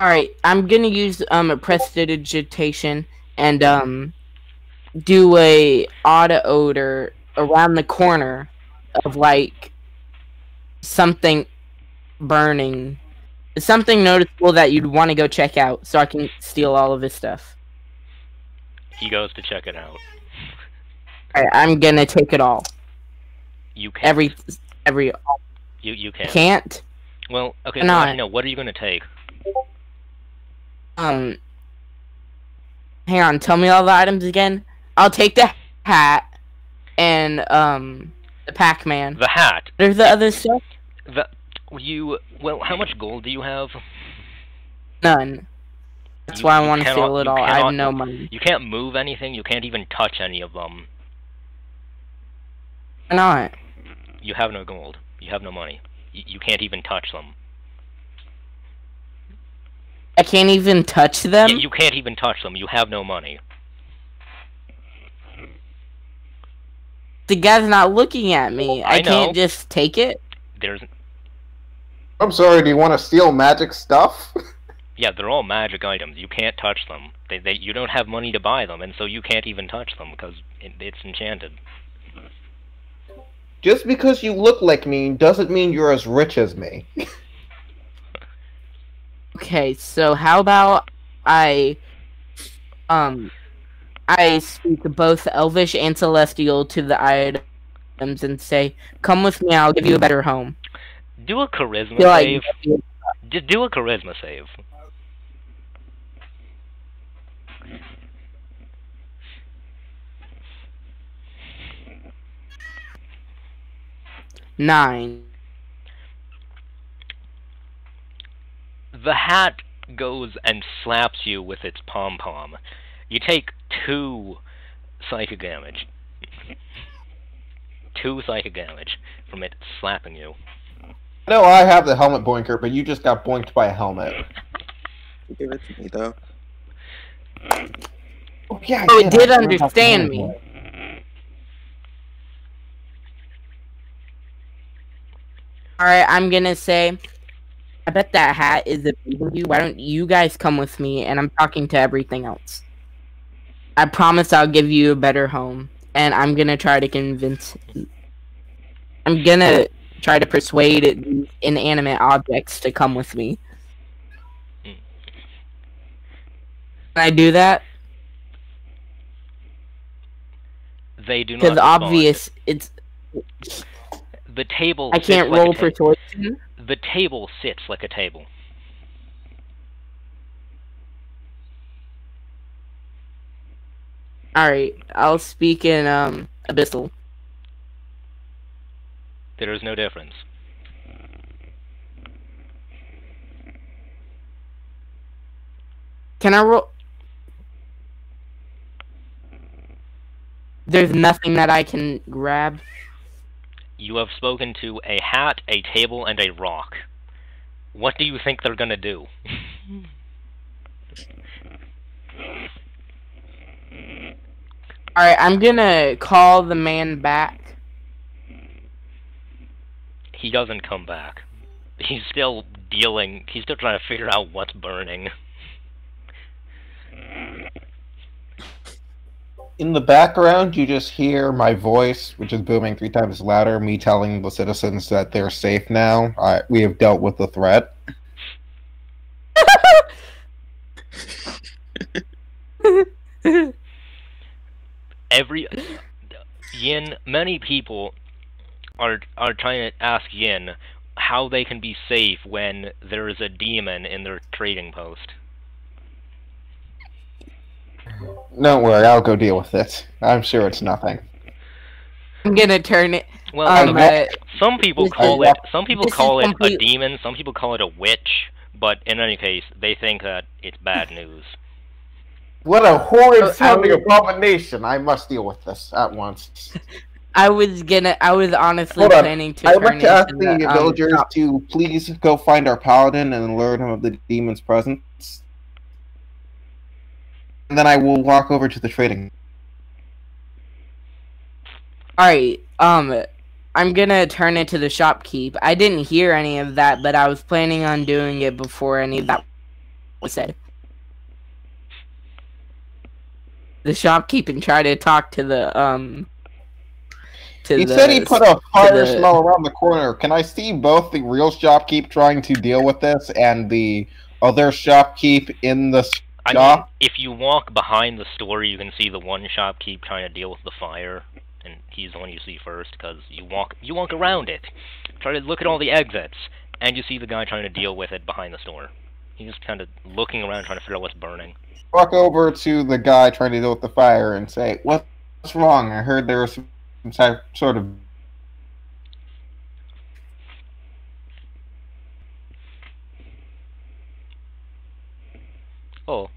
Alright, I'm gonna use um a prestidigitation and um do a auto odor around the corner of like something burning. Something noticeable that you'd want to go check out so I can steal all of his stuff. He goes to check it out. I'm gonna take it all. You can't. Every every you you can't. can't. Well, okay. Not? no, what are you gonna take? Um hang on, tell me all the items again. I'll take the hat and um the Pac-Man. The hat. There's the other stuff? The you. Well, how much gold do you have? None. That's You- why I want to steal it all. I have no money. You can't move anything. You can't even touch any of them. Why not? You have no gold. You have no money. You, you can't even touch them. I can't even touch them. Yeah, you can't even touch them. You have no money. The guy's not looking at me. I, I can't just take it. There's I'm sorry, do you want to steal magic stuff? yeah, they're all magic items. You can't touch them. They, they you don't have money to buy them, and so you can't even touch them because it, it's enchanted. Just because you look like me doesn't mean you're as rich as me. Okay, so how about I um I speak both Elvish and Celestial to the items and say, "Come with me. I'll give you a better home." Do a charisma Feel like- save. Just do a charisma save. Nine. The hat goes and slaps you with its pom pom. You take two psychic damage. two psychic damage from it slapping you. No, I have the helmet boinker, but you just got boinked by a helmet. Give it to me though. Oh, yeah, I Oh, it did I forgot about the understand helmet. me. Alright, I'm gonna say I bet that hat is a you. Why don't you guys come with me and I'm talking to everything else. I promise I'll give you a better home. And I'm gonna try to convince I'm gonna try to persuade inanimate objects to come with me. Can I do that? They do not. Because obvious it's The table. I sits can't like a roll ta- persuasion. The table sits like a table. Alright, I'll speak in um abyssal. There is no difference. Can I roll? There's nothing that I can grab. You have spoken to a hat, a table, and a rock. What do you think they're gonna do? Alright, I'm gonna call the man back. he doesn't come back. He's still dealing. He's still trying to figure out what's burning. In the background, you just hear my voice, which is booming three times louder, me telling the citizens that they're safe now. We have dealt with the threat. Every Yin, many people are are trying to ask Yin how they can be safe when there is a demon in their trading post. Don't worry, I'll go deal with it. I'm sure it's nothing. I'm gonna turn it. Well, Um, some, uh, some people call it some people call it a demon, some people call it a witch, but in any case, they think that it's bad news. What a horrid I sounding abomination! I must deal with this at once. I was gonna. I was honestly Hold on. planning to I'd turn like to ask the the, um, villagers shop. to please go find our paladin and alert him of the demon's presence. And then I will walk over to the trading. Alright, um, I'm gonna turn it to the shopkeep. I didn't hear any of that, but I was planning on doing it before any of that was said. The shopkeep and try to talk to the, um, to He the, said he put a fire the- smell around the corner. Can I see both the real shopkeep trying to deal with this and the other shopkeep in the I mean, if you walk behind the store, you can see the one shopkeep trying to deal with the fire, and he's the one you see first because you walk you walk around it, try to look at all the exits, and you see the guy trying to deal with it behind the store. He's just kind of looking around trying to figure out what's burning. Walk over to the guy trying to deal with the fire and say, "What's wrong? I heard there was some type, sort of Oh.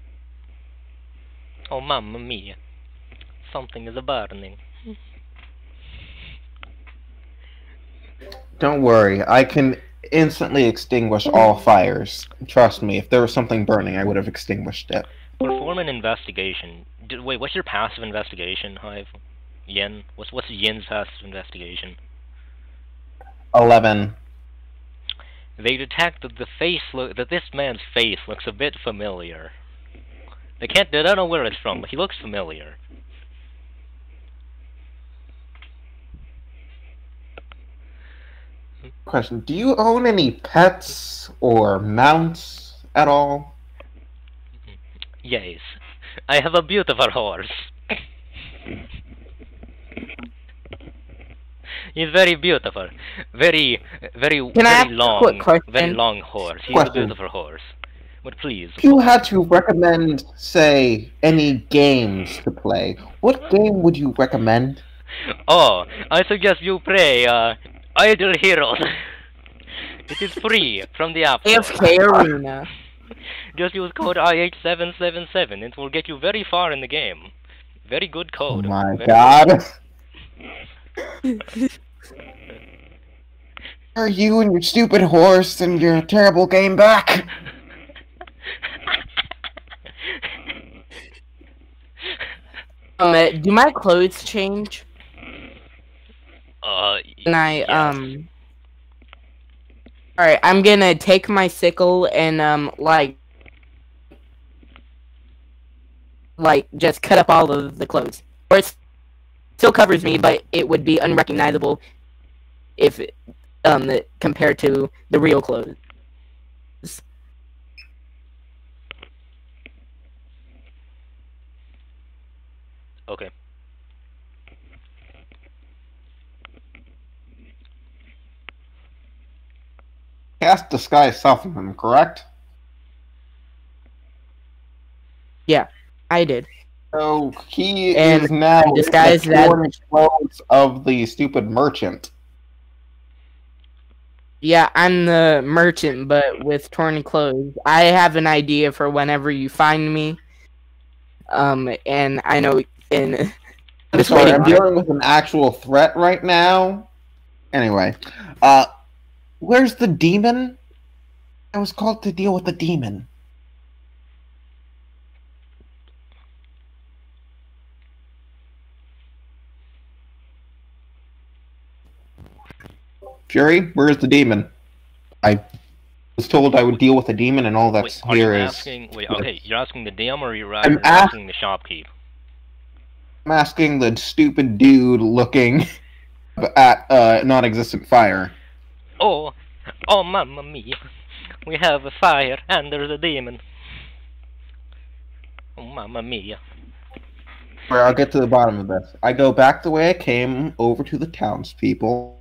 Oh, mamma mia. Something is burning. Don't worry, I can instantly extinguish all fires. Trust me, if there was something burning, I would have extinguished it. Perform an investigation. D- wait, what's your passive investigation, Hive? Yin? What's what's Yin's passive investigation? 11. They detect that the face look that this man's face looks a bit familiar. They can't they don't know where it's from, but he looks familiar. Question Do you own any pets or mounts at all? Yes. I have a beautiful horse. He's very beautiful. Very very Can I very ask a long quick question? very long horse. He's a beautiful horse. But please If you had to recommend, say, any games to play, what game would you recommend? Oh, I suggest you play uh, Idle Heroes. it is free from the App Store. AFK Arena. Just use code IH777. It will get you very far in the game. Very good code. Oh code. my Very- god. Are you and your stupid horse and your terrible game back? Um, uh, do my clothes change? uh, And I um. All right, I'm gonna take my sickle and um like like just cut up all of the clothes. Or it still covers me, but it would be unrecognizable if it, um compared to the real clothes. Okay. Cast disguise self of him, correct? Yeah, I did. So he And is now in disguise the that- torn clothes of the stupid merchant. Yeah, I'm the merchant, but with torn clothes. I have an idea for whenever you find me. Um, and I know, and I'm I'm sorry. I'm dealing with an actual threat right now. Anyway, uh, where's the demon? I was called to deal with the demon. Fury, where's the demon? I was told I would deal with the demon, and all that's wait, are you here is asking? Wait, okay, you're asking the DM or you're I'm asking the shopkeep? I'm asking the stupid dude looking at uh, non-existent fire. Oh, oh, mamma mia! We have a fire and there's a demon. Oh, mamma mia! Where I'll get to the bottom of this. I go back the way I came over to the townspeople.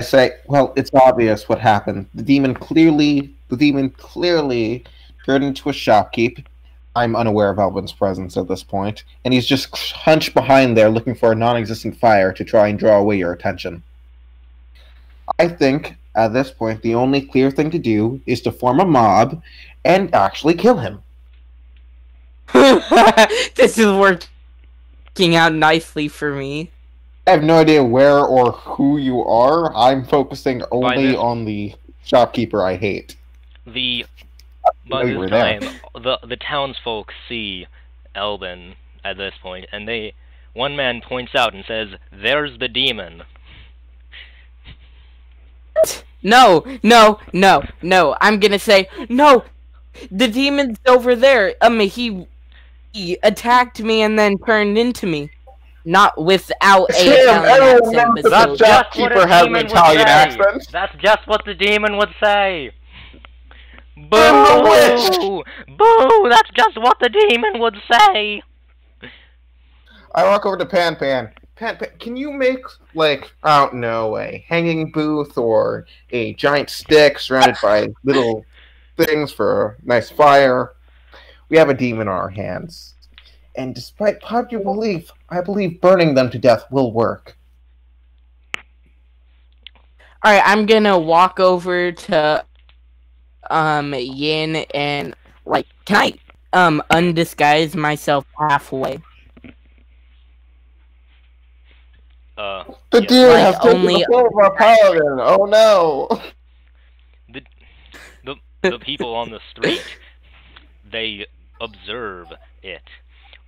I say, well, it's obvious what happened. The demon clearly, the demon clearly turned into a shopkeep. I'm unaware of Alvin's presence at this point, and he's just hunched behind there looking for a non-existent fire to try and draw away your attention. I think at this point the only clear thing to do is to form a mob and actually kill him. this is working out nicely for me. I have no idea where or who you are. I'm focusing only this- on the shopkeeper I hate. The know by you this were there. time, the the townsfolk see Elbin at this point, and they one man points out and says, "There's the demon." No, no, no, no. I'm gonna say no. The demon's over there. Um, he he attacked me and then turned into me. Not without a Italian accent, knows but that still. job- has an Italian accent. That's just what the demon would say. I'm Boo! Boo! That's just what the demon would say. I walk over to Pan Pan. Pan Pan, can you make like I don't know a hanging booth or a giant stick surrounded by little things for a nice fire? We have a demon on our hands, and despite popular belief, I believe burning them to death will work. All right, I'm gonna walk over to um Yin and like can I um undisguise myself halfway? Uh, The Yeah. demon Like, has taken only- the form of our paladin. Oh no! the the people on the street, they observe it.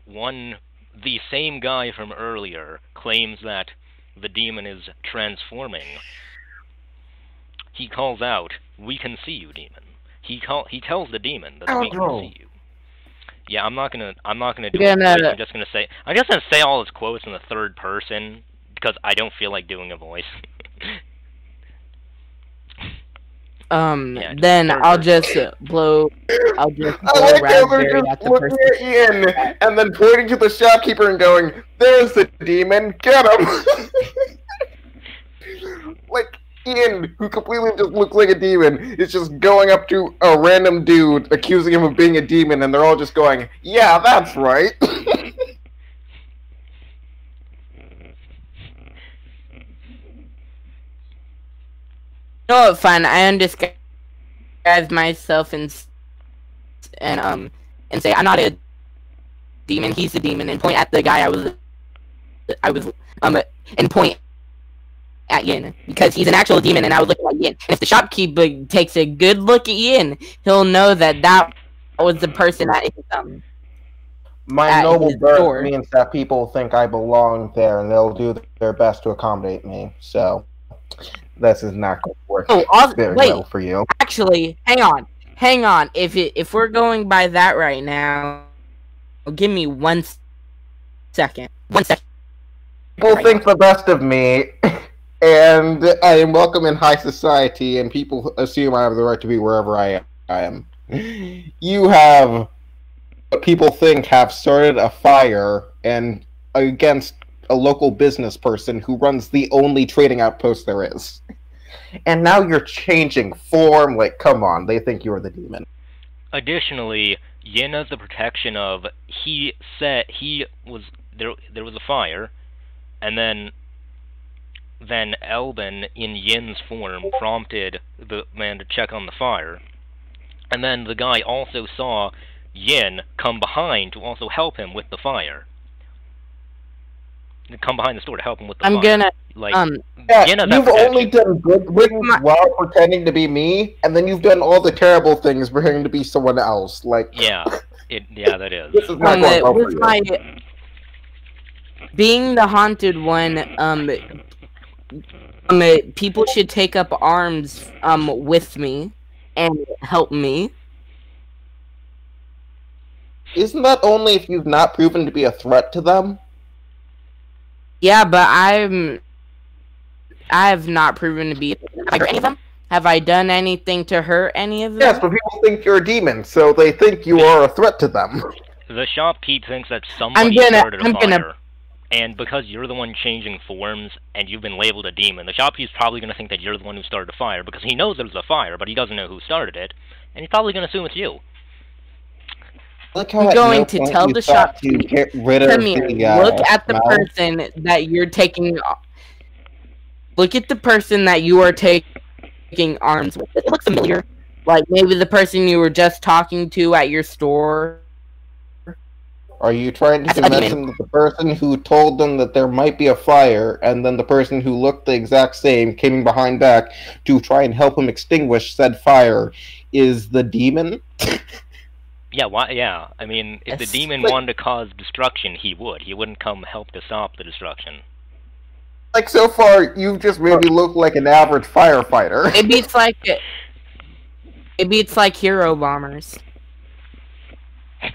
One, the same guy from earlier claims that the demon is transforming. He calls out, "We can see you, demon." He call he tells the demon that Oh, we can no. see you. Yeah, I'm not gonna I'm not gonna do You're a gonna- I'm just gonna say I'm just gonna say all his quotes in the third person because I don't feel like doing a voice. Um, Yeah, then third I'll person. just uh, blow. I'll just I blow like how they're raspberry at just the looking person. at Ian and then pointing to the shopkeeper and going, "There's the demon, get him!" like Ian, who completely just looks like a demon, is just going up to a random dude, accusing him of being a demon, and they're all just going, "Yeah, that's right." No, fine. I undisguise myself and and um and say I'm not a demon. He's a demon, and point at the guy I was I was um and point at Yin because he's an actual demon, and I was looking at Yin. And if the shopkeeper takes a good look at Yin, he'll know that that was the person that is um. My At noble his birth door. means that people think I belong there, and they'll do their best to accommodate me. So this is not going to work Oh, also, very wait, well for you. actually, hang on, hang on. If it, if we're going by that right now, give me one second. One second. People Right think the best of me, and I am welcome in high society, and people assume I have the right to be wherever I am. You have what people think have started a fire and against a local business person who runs the only trading outpost there is. And now you're changing form. Like, come on, they think you're the demon. Additionally, Yin has the protection of he said he was there. There was a fire, and then then Elbin in Yin's form prompted the man to check on the fire, and then the guy also saw Yin come behind to also help him with the fire. Come behind the store to help him with the fire. I'm fire. gonna like um. Yeah, Yin you've only protection. done good things My- while pretending to be me, and then you've done all the terrible things pretending to be someone else. Like, Yeah, it yeah that is. this is not Um, going well for you. my being the haunted one, um, um, people should take up arms, um, with me and help me. Isn't that only if you've not proven to be a threat to them? Yeah, but I'm, I have not proven to be. Have I hurt any of them? Have I done anything to hurt any of them? Yes, but people think you're a demon, so they think you are a threat to them. The shopkeep thinks that somebody gonna- started a I'm fire. gonna- And because you're the one changing forms and you've been labeled a demon, the shopkeep's probably going to think that you're the one who started a fire because he knows there's a fire, but he doesn't know who started it, and he's probably going to assume it's you. Look I'm how at going no to tell the thought to shopkeep, get rid of Come here. the, uh, look at the smell. person that you're taking. Look at the person that you are taking arms with. It looks familiar. Like maybe the person you were just talking to at your store. Are you trying to That's convince them that the person who told them that there might be a fire, and then the person who looked the exact same came behind back to try and help him extinguish said fire, is the demon? Yeah, why? Yeah, I mean, if the demon Like- wanted to cause destruction, he would. He wouldn't come help to stop the destruction. Like so far, you've just made me look like an average firefighter. Maybe it's like. Maybe it's like hero bombers.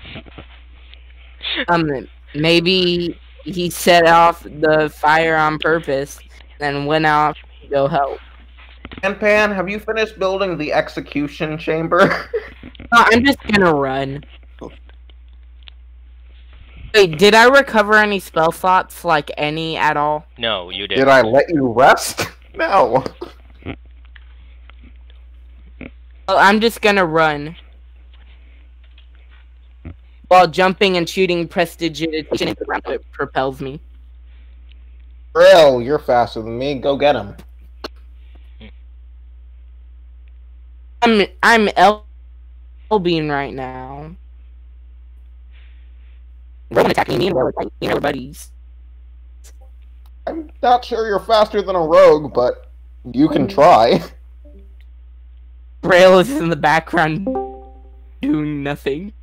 Um, maybe he set off the fire on purpose, and went out to go help. And Pan, have you finished building the execution chamber? Uh, I'm just gonna run. Wait, did I recover any spell slots, like any at all? No, you did. Did I let you rest? No. Oh, I'm just gonna run. While jumping and shooting prestidigitation into the ground propels me. Grill, you're faster than me. Go get him. I'm I'm El Elbean right now. Rowan attacked me, me and Rowan, me and our buddies. I'm not sure you're faster than a rogue, but you can try. Braille is in the background doing nothing.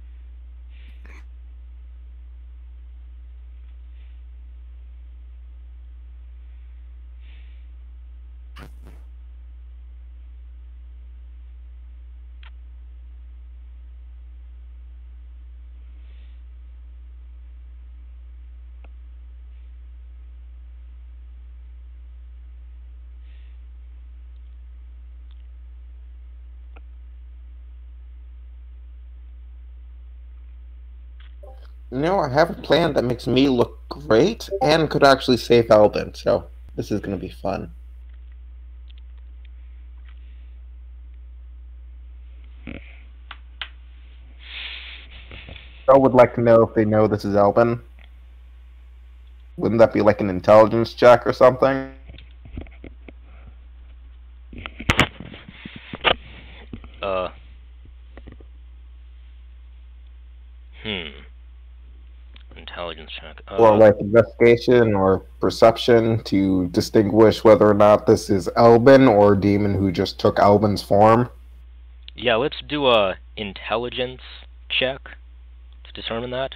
No, I have a plan that makes me look great and could actually save Elden, so this is gonna be fun. Hmm. I would like to know if they know this is Elbin. Wouldn't that be like an intelligence check or something? Uh. Hmm. intelligence check. Uh, or like investigation or perception to distinguish whether or not this is Elbin or a demon who just took Elbin's form? yeah, let's do a intelligence check to determine that.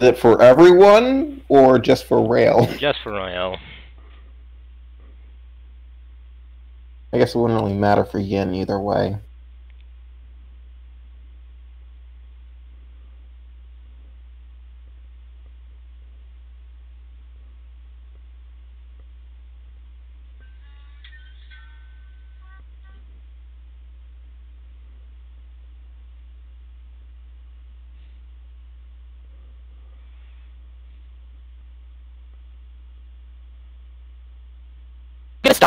Is it for everyone or just for Rail? Just for Rael. I guess it wouldn't really matter for Yin either way.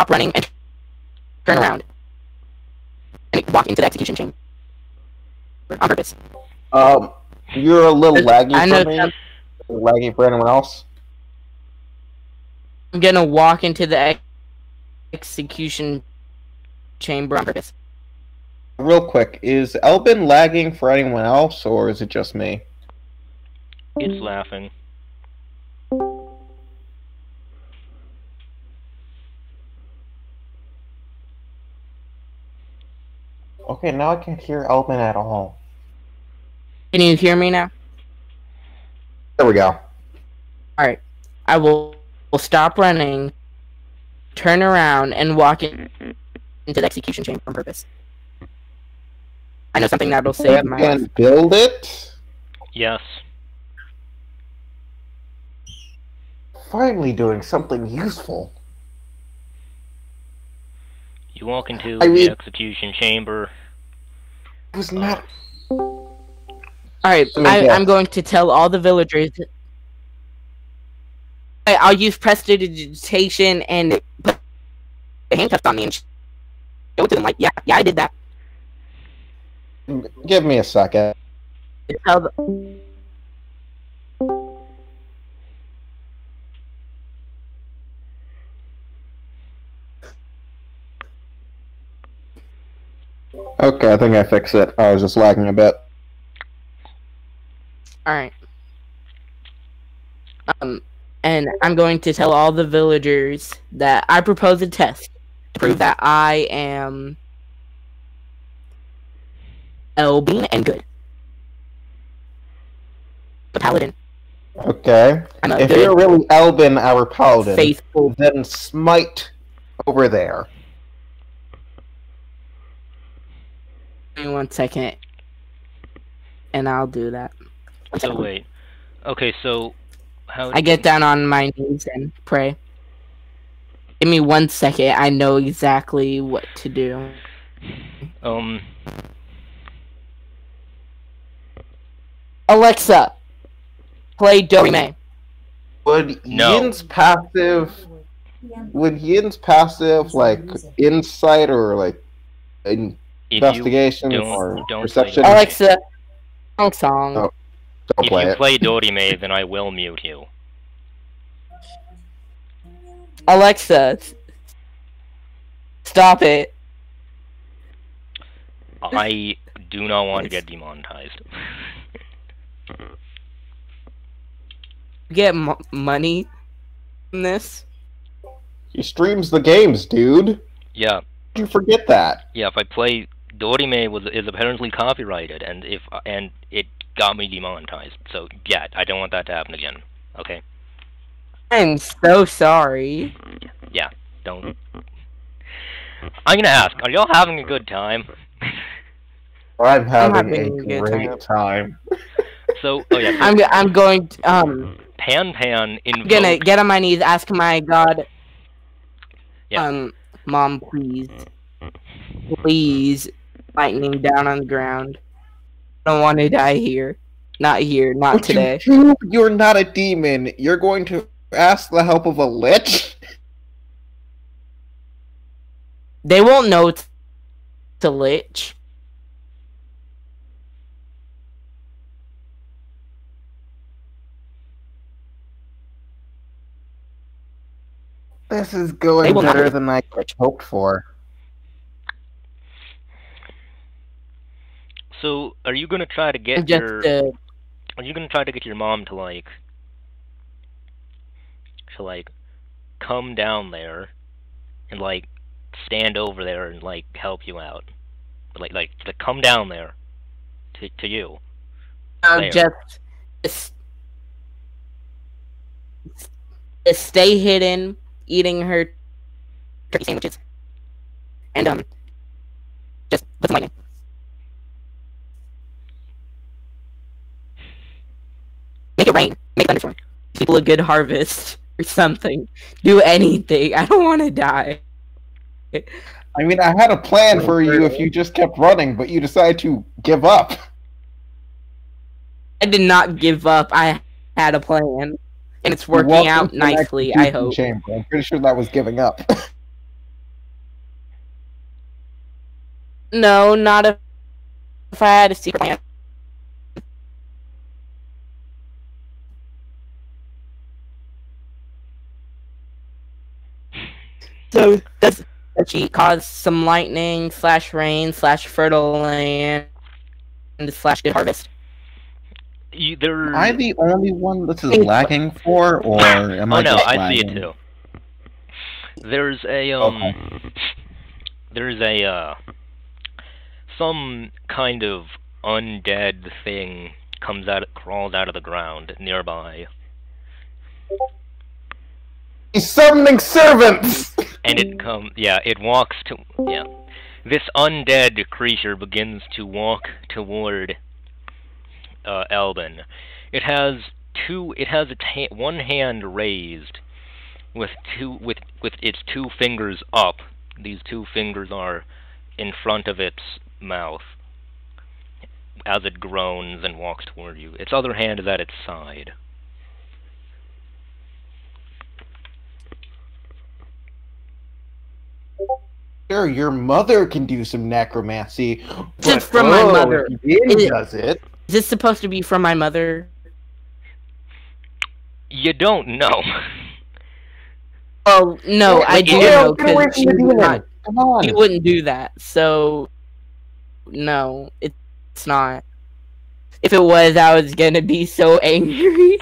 Stop running and turn around and walk into the execution chamber on purpose. Um, you're a little laggy I for me. that- Laggy for anyone else? I'm gonna walk into the ex- execution chamber on purpose. Real quick, is Elbin lagging for anyone else or is it just me? It's laughing. Okay, now I can't hear Elbin at all. Can you hear me now? There we go. Alright. I will, will stop running, turn around, and walk in, into the execution chamber on purpose. I know something that'll save my life. And build it? Yes. Finally doing something useful. You walk into I mean- the execution chamber. It was uh, not. Alright, I, I'm going to tell all the villagers. I- I'll use prestidigitation and put handcuffs on me and show it to them. Like, yeah, yeah, I did that. Give me a second. Okay, I think I fixed it. I was just lagging a bit. Alright. Um, and I'm going to tell all the villagers that I propose a test to prove that I am Elbin and good. A paladin. Okay. If you're really Elbin, our paladin, faithful. then smite over there. Me one second, and I'll do that. So wait. Okay, so how? I get down on my knees and pray. Give me one second. I know exactly what to do. Um. Alexa, play Dorime. Would No. Yin's passive would Yin's passive like insight or like in- If you investigation don't- or don't perception? play Alexa, song song. Oh. Don't if play you it. play Dorime, then I will mute you. Alexa, stop it. I do not want to get demonetized. Get m- money from this. He streams the games, dude. yeah, You forget that. yeah. If I play Dorime was is apparently copyrighted, and if and it got me demonetized. So yeah, I don't want that to happen again. Okay, I'm so sorry. Yeah, don't. I'm gonna ask. Are y'all having a good time? I'm having, having a a great time. So, oh yeah. so I'm I'm going to, um Pan Pan invoked. gonna get on my knees, ask my God. Yeah. Um, mom, please, please, lightning down on the ground. I don't want to die here. Not here. Not Would today. You, you're not a demon. You're going to ask the help of a lich? They won't know it's a lich. This is going better than I hoped for. So, are you gonna try to get Just your uh, Are you gonna try to get your mom to like to like come down there and like stand over there and like help you out? Like like to come down there to to you. Uh, There. just, just just stay hidden, eating her turkey sandwiches, and um, just put some lightning. Rain. Make thunderstorm. People a good harvest or something. Do anything. I don't want to die. I mean, I had a plan for you if you just kept running, but you decided to give up. I did not give up. I had a plan, and it's working walked out nicely. I hope. Chamber. I'm pretty sure that was giving up. No, not if, if I had a secret plan. So does does she cause some lightning slash rain slash fertile land slash good harvest? You, there. Am I the only one this is Think- lagging for, or am oh I no, just I see it too. There's a um. There's a uh. Some kind of undead thing comes out, crawls out of the ground nearby, He's summoning servants! And it come. Yeah, it walks to. Yeah, this undead creature begins to walk toward. Uh. It has two. It has its ha- one hand raised, with two with with its two fingers up. These two fingers are in front of its mouth as it groans and walks toward you. Its other hand is at its side. Sure, your mother can do some necromancy. Just but, from my oh, mother. Yin Is it- does it. Is this supposed to be from my mother? You don't know. Oh no, I do know because he wouldn't Come. She wouldn't do that. So no, it's not. If it was, I was gonna be so angry.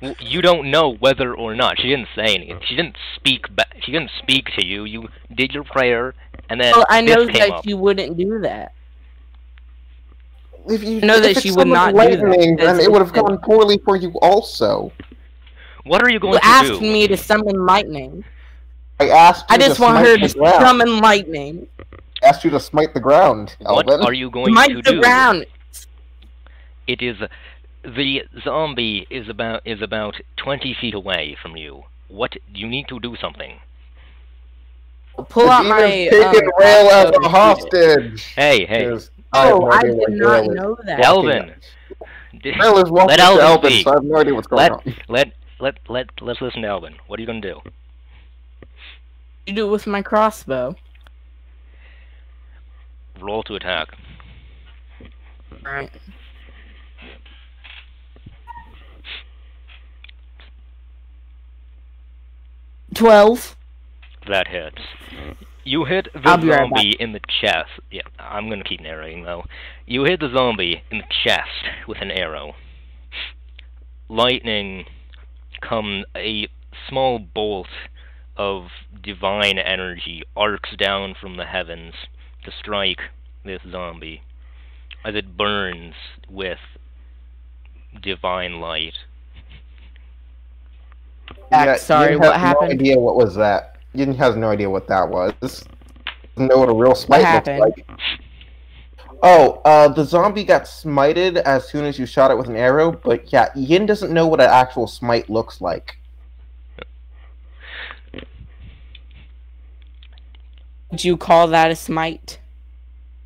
Well, You don't know whether or not. She didn't say anything. Oh. She didn't speak. Ba- she didn't speak to you. You did your prayer, and then Well, I know this came that up. she wouldn't do that. If you I know if that it she would summoned not do that, then because it would have it- gone poorly for you also. What are you going You to asked do? me to summon lightning. I asked you I just to want smite her the to ground. summon lightning. asked you to smite the ground, what Alvin. are you going Smite to the ground. It is the zombie is about is about 20 feet away from you. What you need to do something. Pull out my um, taking um, rail as a uh, hostage. Hey, hey. Oh, I, no I did not know that. Elvin. Let Elvin, Elvin so I have no idea what's going let, on. Let let let let's listen to Elvin. What are you gonna do? You do it with my crossbow. Roll to attack. All right. 12. That hits. You hit the I'll zombie right in the chest. Yeah, I'm gonna keep narrating though. You hit the zombie in the chest with an arrow. Lightning come a small bolt of divine energy arcs down from the heavens to strike this zombie as it burns with divine light. Back, sorry, what has happened? No idea what was that. Yin has no idea what that was. Doesn't know what a real smite looks happened? like. Oh, uh, the zombie got smited as soon as you shot it with an arrow, but yeah, Yin doesn't know what an actual smite looks like. Would you call that a smite?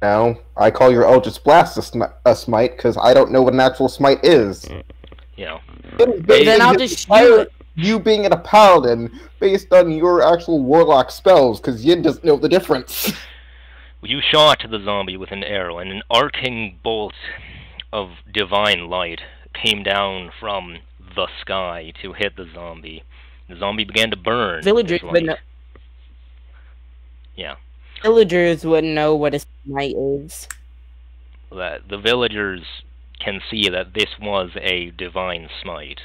No, I call your Eldritch Blast a, smi- a smite because I don't know what an actual smite is. You know. Then I'll just shoot it. You being a paladin based on your actual warlock spells, because Yin doesn't know the difference. You shot the zombie with an arrow, and an arcing bolt of divine light came down from the sky to hit the zombie. The zombie began to burn. Villagers with would light. know. Yeah. Villagers wouldn't know what a smite is. That the villagers can see that this was a divine smite.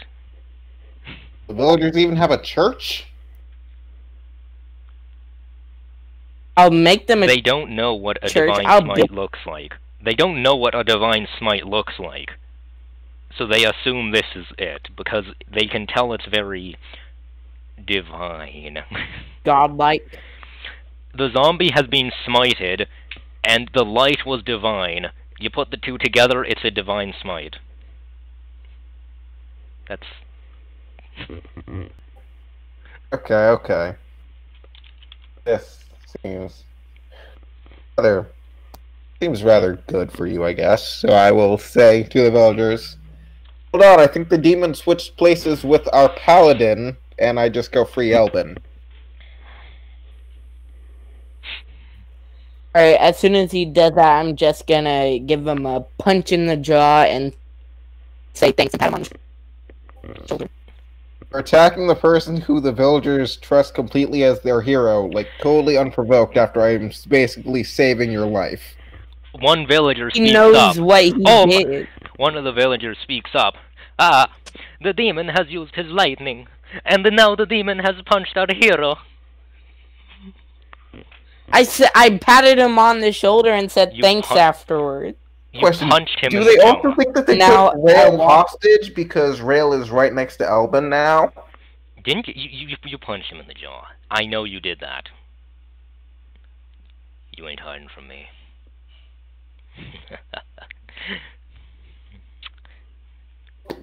The villagers even have a church? I'll make them a They don't know what a Church, divine I'll smite looks like. They don't know what a divine smite looks like. So they assume this is it, because they can tell it's very divine. godlike. the zombie has been smited, and the light was divine. You put the two together, it's a divine smite. That's Okay, okay. This seems rather seems rather good for you, I guess. So I will say to the villagers, "Hold on, I think the demon switched places with our paladin, and I just go free Elbin." Alright, as soon as he does that, I'm just gonna give him a punch in the jaw and say thanks and pat him on the shoulder. For attacking the person who the villagers trust completely as their hero, like totally unprovoked after I'm basically saving your life. one villager He speaks knows up. what he Oh, my- did. One of the villagers speaks up. Ah, the demon has used his lightning, and now the demon has punched our hero. I said I patted him on the shoulder and said You thanks pun- afterward. You Question, punched him Do they the also jaw. think that they Now, took Rail want- hostage because Rail is right next to Elbin now? Didn't you, you? You you punched him in the jaw. I know you did that. You ain't hiding from me.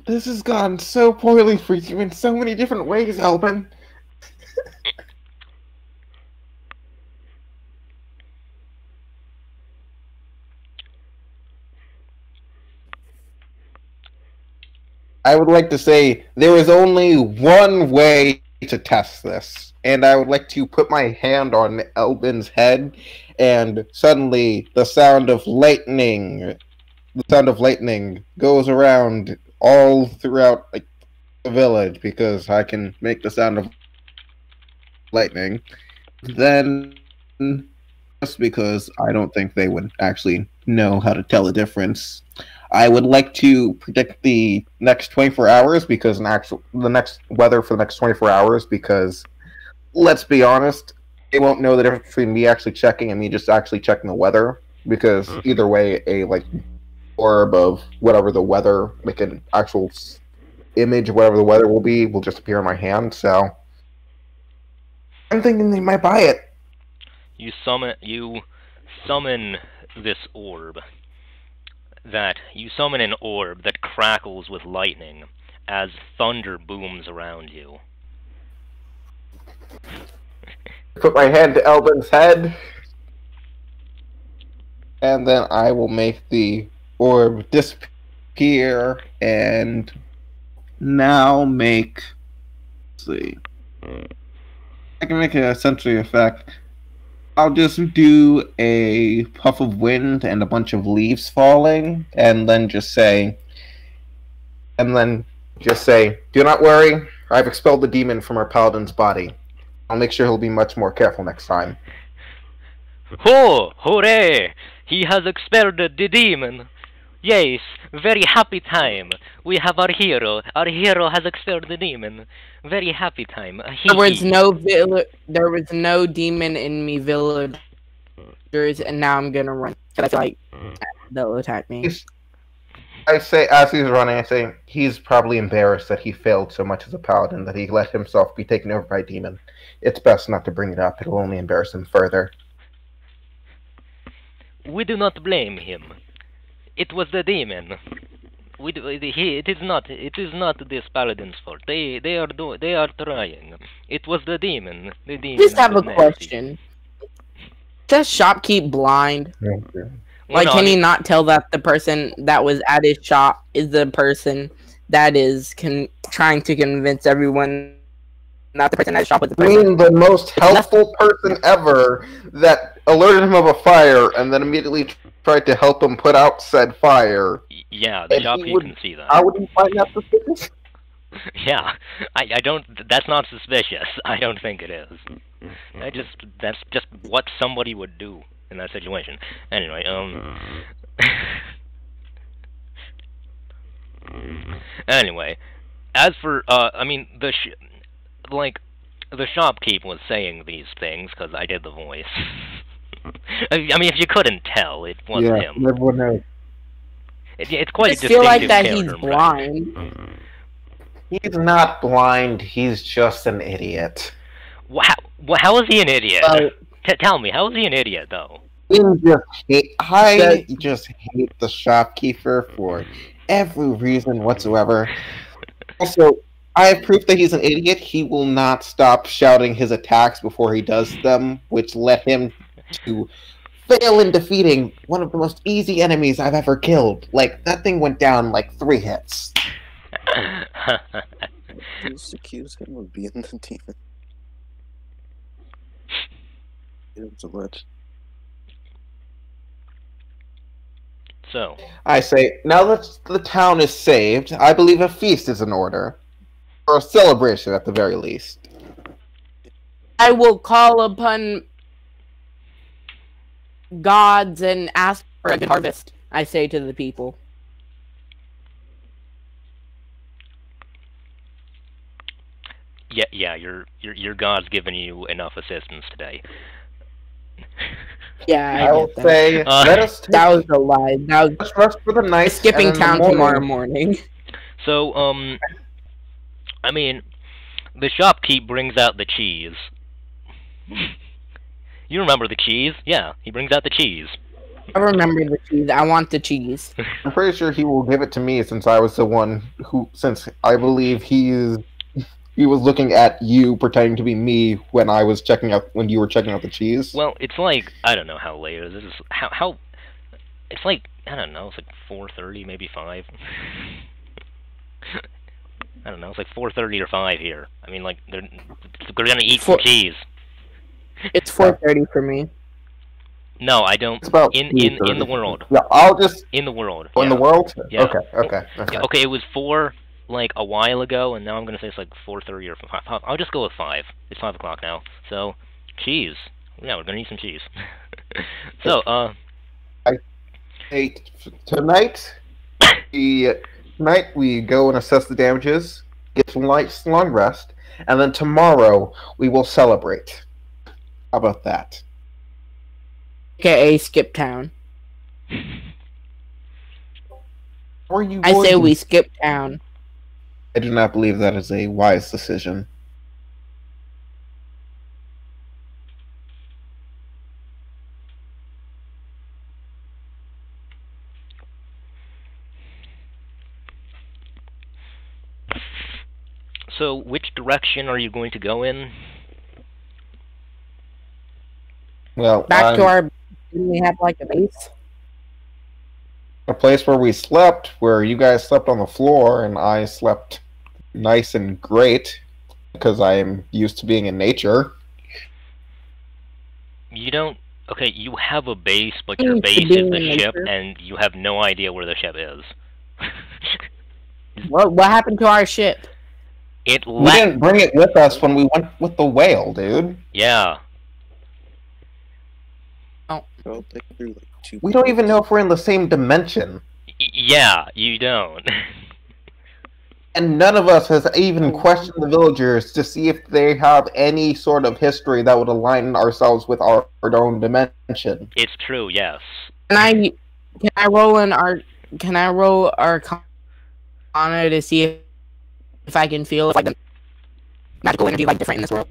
This has gone so poorly for you in so many different ways, Elbin. I would like to say there is only one way to test this, and I would like to put my hand on Elbin's head, and suddenly the sound of lightning, the sound of lightning goes around all throughout like the village because I can make the sound of lightning. Then, just because I don't think they would actually know how to tell the difference, I would like to predict the next 24 hours because an actual the next weather for the next 24 hours because let's be honest, they won't know the difference between me actually checking and me just actually checking the weather because mm. either way, a like orb of whatever the weather, like an actual image of whatever the weather will be, will just appear in my hand. So I'm thinking they might buy it. You summon you summon this orb. That you summon an orb that crackles with lightning as thunder booms around you. Put my hand to Elbin's head, and then I will make the orb disappear, and now make. Let's see. I can make a sensory effect. I'll just do a puff of wind and a bunch of leaves falling, and then just say, and then just say, "Do not worry, I've expelled the demon from our paladin's body. I'll make sure he'll be much more careful next time." Ho! Hooray! He has expelled the demon! Yes, very happy time. We have our hero. Our hero has expelled the demon. Very happy time. Hee There was no vill- there was no demon in me villagers, and now I'm gonna run. 'Cause I feel like they'll attack me. I say, as he's running, I say he's probably embarrassed that he failed so much as a paladin that he let himself be taken over by a demon. It's best not to bring it up; it'll only embarrass him further. We do not blame him. It was the demon. We do, he, it is not. It is not this paladin's fault. They they are do, they are trying. It was the demon. The demon. Just have a nasty. question. Does shopkeep blind? Well, Like, no, can he not tell that the person that was at his shop is the person that is con- trying to convince everyone not the person at his shop was the I person? mean, the most helpful person ever that alerted him of a fire and then immediately tried to help him put out said fire. Yeah, the and he shopkeep would- can see that. I wouldn't find that suspicious? Yeah, I, I don't. That's not suspicious. I don't think it is. I just that's just what somebody would do in that situation. Anyway, um, Anyway, as for uh, I mean the sh- like the shopkeep was saying these things because I did the voice. I I mean, if you couldn't tell, it was yeah, him. everyone knows. It, it's quite I a just feel like that he's character impression. blind. He's not blind. He's just an idiot. Wha- How, wha- how is he an idiot? Well, T- tell me, how is he an idiot though? I just hate, I just hate the shopkeeper for every reason whatsoever. Also, I have proof that he's an idiot. He will not stop shouting his attacks before he does them, which let him to fail in defeating one of the most easy enemies I've ever killed. Like that thing went down like three hits. Just accuse him of being the demon. Hate him so much. so, I say, now that the town is saved, I believe a feast is in order. Or a celebration at the very least. I will call upon gods and ask for a good harvest. I say to the people. yeah, yeah, your your your god's given you enough assistance today. Yeah, I, I will that. say, Uh, let us that was a lie. That was Let's rest for the night. skipping and town morning- tomorrow morning. So, um, I mean, the shopkeep brings out the cheese. you remember the cheese? Yeah, he brings out the cheese. I remember the cheese. I want the cheese. I'm pretty sure he will give it to me since I was the one who, since I believe he's he was looking at you pretending to be me when I was checking out when you were checking out the cheese. Well, it's like I don't know how late it is. This is how how it's like I don't know. It's like four thirty, maybe five. I don't know. It's like four thirty or five here. I mean, like they're they're gonna eat Four- some cheese. It's four thirty for me. No, I don't. it's about In in in the world. Yeah, I'll just In the world. in yeah. the world. Yeah. Okay, okay, okay. Yeah, okay, it was four like a while ago, and now I'm gonna say it's like four thirty or five. I'll just go with five. It's five o'clock now. So, cheese. Yeah, we're gonna eat some cheese. so, uh, Hey, t- tonight, we tonight we go and assess the damages, get some light, long rest, and then tomorrow we will celebrate. How about that? AKA skip town. Or you? I say we skip town. I do not believe that is a wise decision. so which direction are you going to go in? Well, Back to our. Didn't we have like a base? a place where we slept, where you guys slept on the floor and I slept nice and great because I am used to being in nature. You don't. Okay, you have a base, but your base is the ship, nature. and you have no idea where the ship is. What what happened to our ship? it We left. didn't bring it with us when we went with the whale, dude. Yeah. Well, they can do like two. We don't even know if we're in the same dimension. Y- yeah, you don't. And none of us has even oh. questioned the villagers to see if they have any sort of history that would align ourselves with our, our own dimension. it's true. Yes. Can I can I roll an art? Can I roll Arcana to see if, if I can feel like the magical energy like different in this world?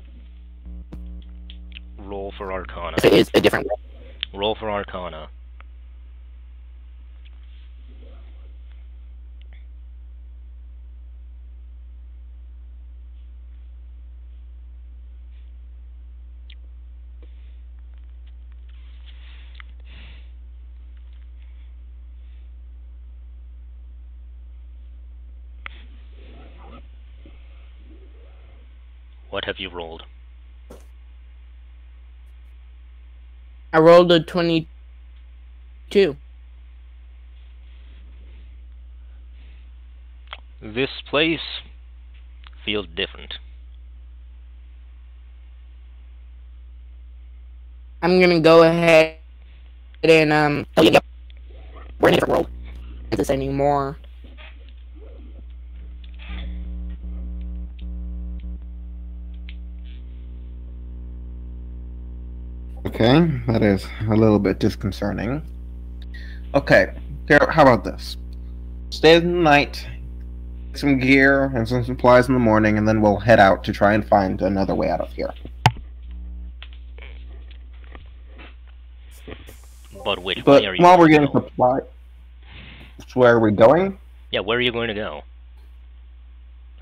Roll for Arcana. If it is a different way. Roll for Arcana. What have you rolled? I rolled a twenty-two. This place feels different. I'm gonna go ahead and um tell you, yep, we're in a different world. Is this anymore? Okay, that is a little bit disconcerting. Okay, here, how about this? Stay the night, get some gear and some supplies in the morning, and then we'll head out to try and find another way out of here. But which But way are you while we're getting to go? supply, where are we going? Yeah, where are you going to go?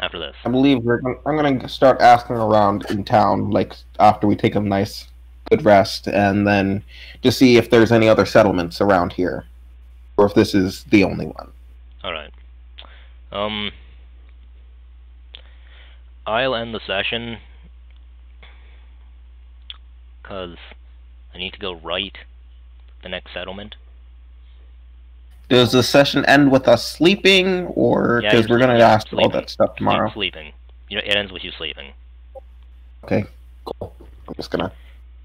After this. I believe we're. I'm gonna start asking around in town, like after we take a nice, good rest, and then to see if there's any other settlements around here, or if this is the only one. Alright. Um. I'll end the session. Because I need to go right the next settlement. Does the session end with us sleeping, or because we're gonna sleeping. ask all that stuff Sleep- tomorrow? sleeping. You know, it ends with you sleeping. Okay, cool. I'm just gonna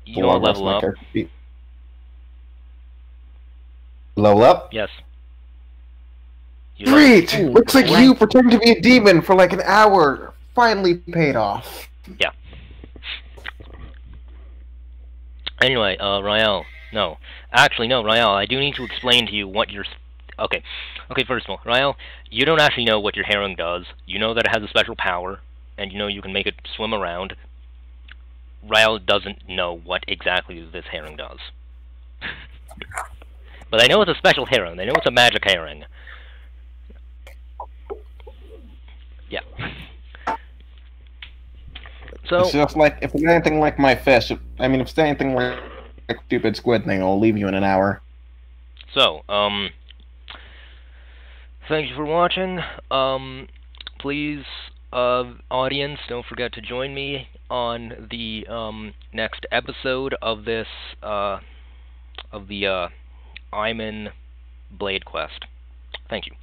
You want to rest level up? Level up. Yes. You like- Great! Looks like Right. you pretending to be a demon for like an hour finally paid off. Yeah. Anyway, uh, Rael. No. Actually, no, Rael, I do need to explain to you what your... Okay. Okay, first of all, Rael, you don't actually know what your herring does. You know that it has a special power, and you know you can make it swim around. Rael doesn't know what exactly this herring does. but I know it's a special herring. They know it's a magic herring. Yeah. So... It's just like if it's anything like my fish. I mean, if it's anything like a stupid squid thing, I'll leave you in an hour. So, um, thank you for watching. Um, please, uh, audience, don't forget to join me on the um, next episode of this, uh, of the uh, I'm in Blade Quest. Thank you.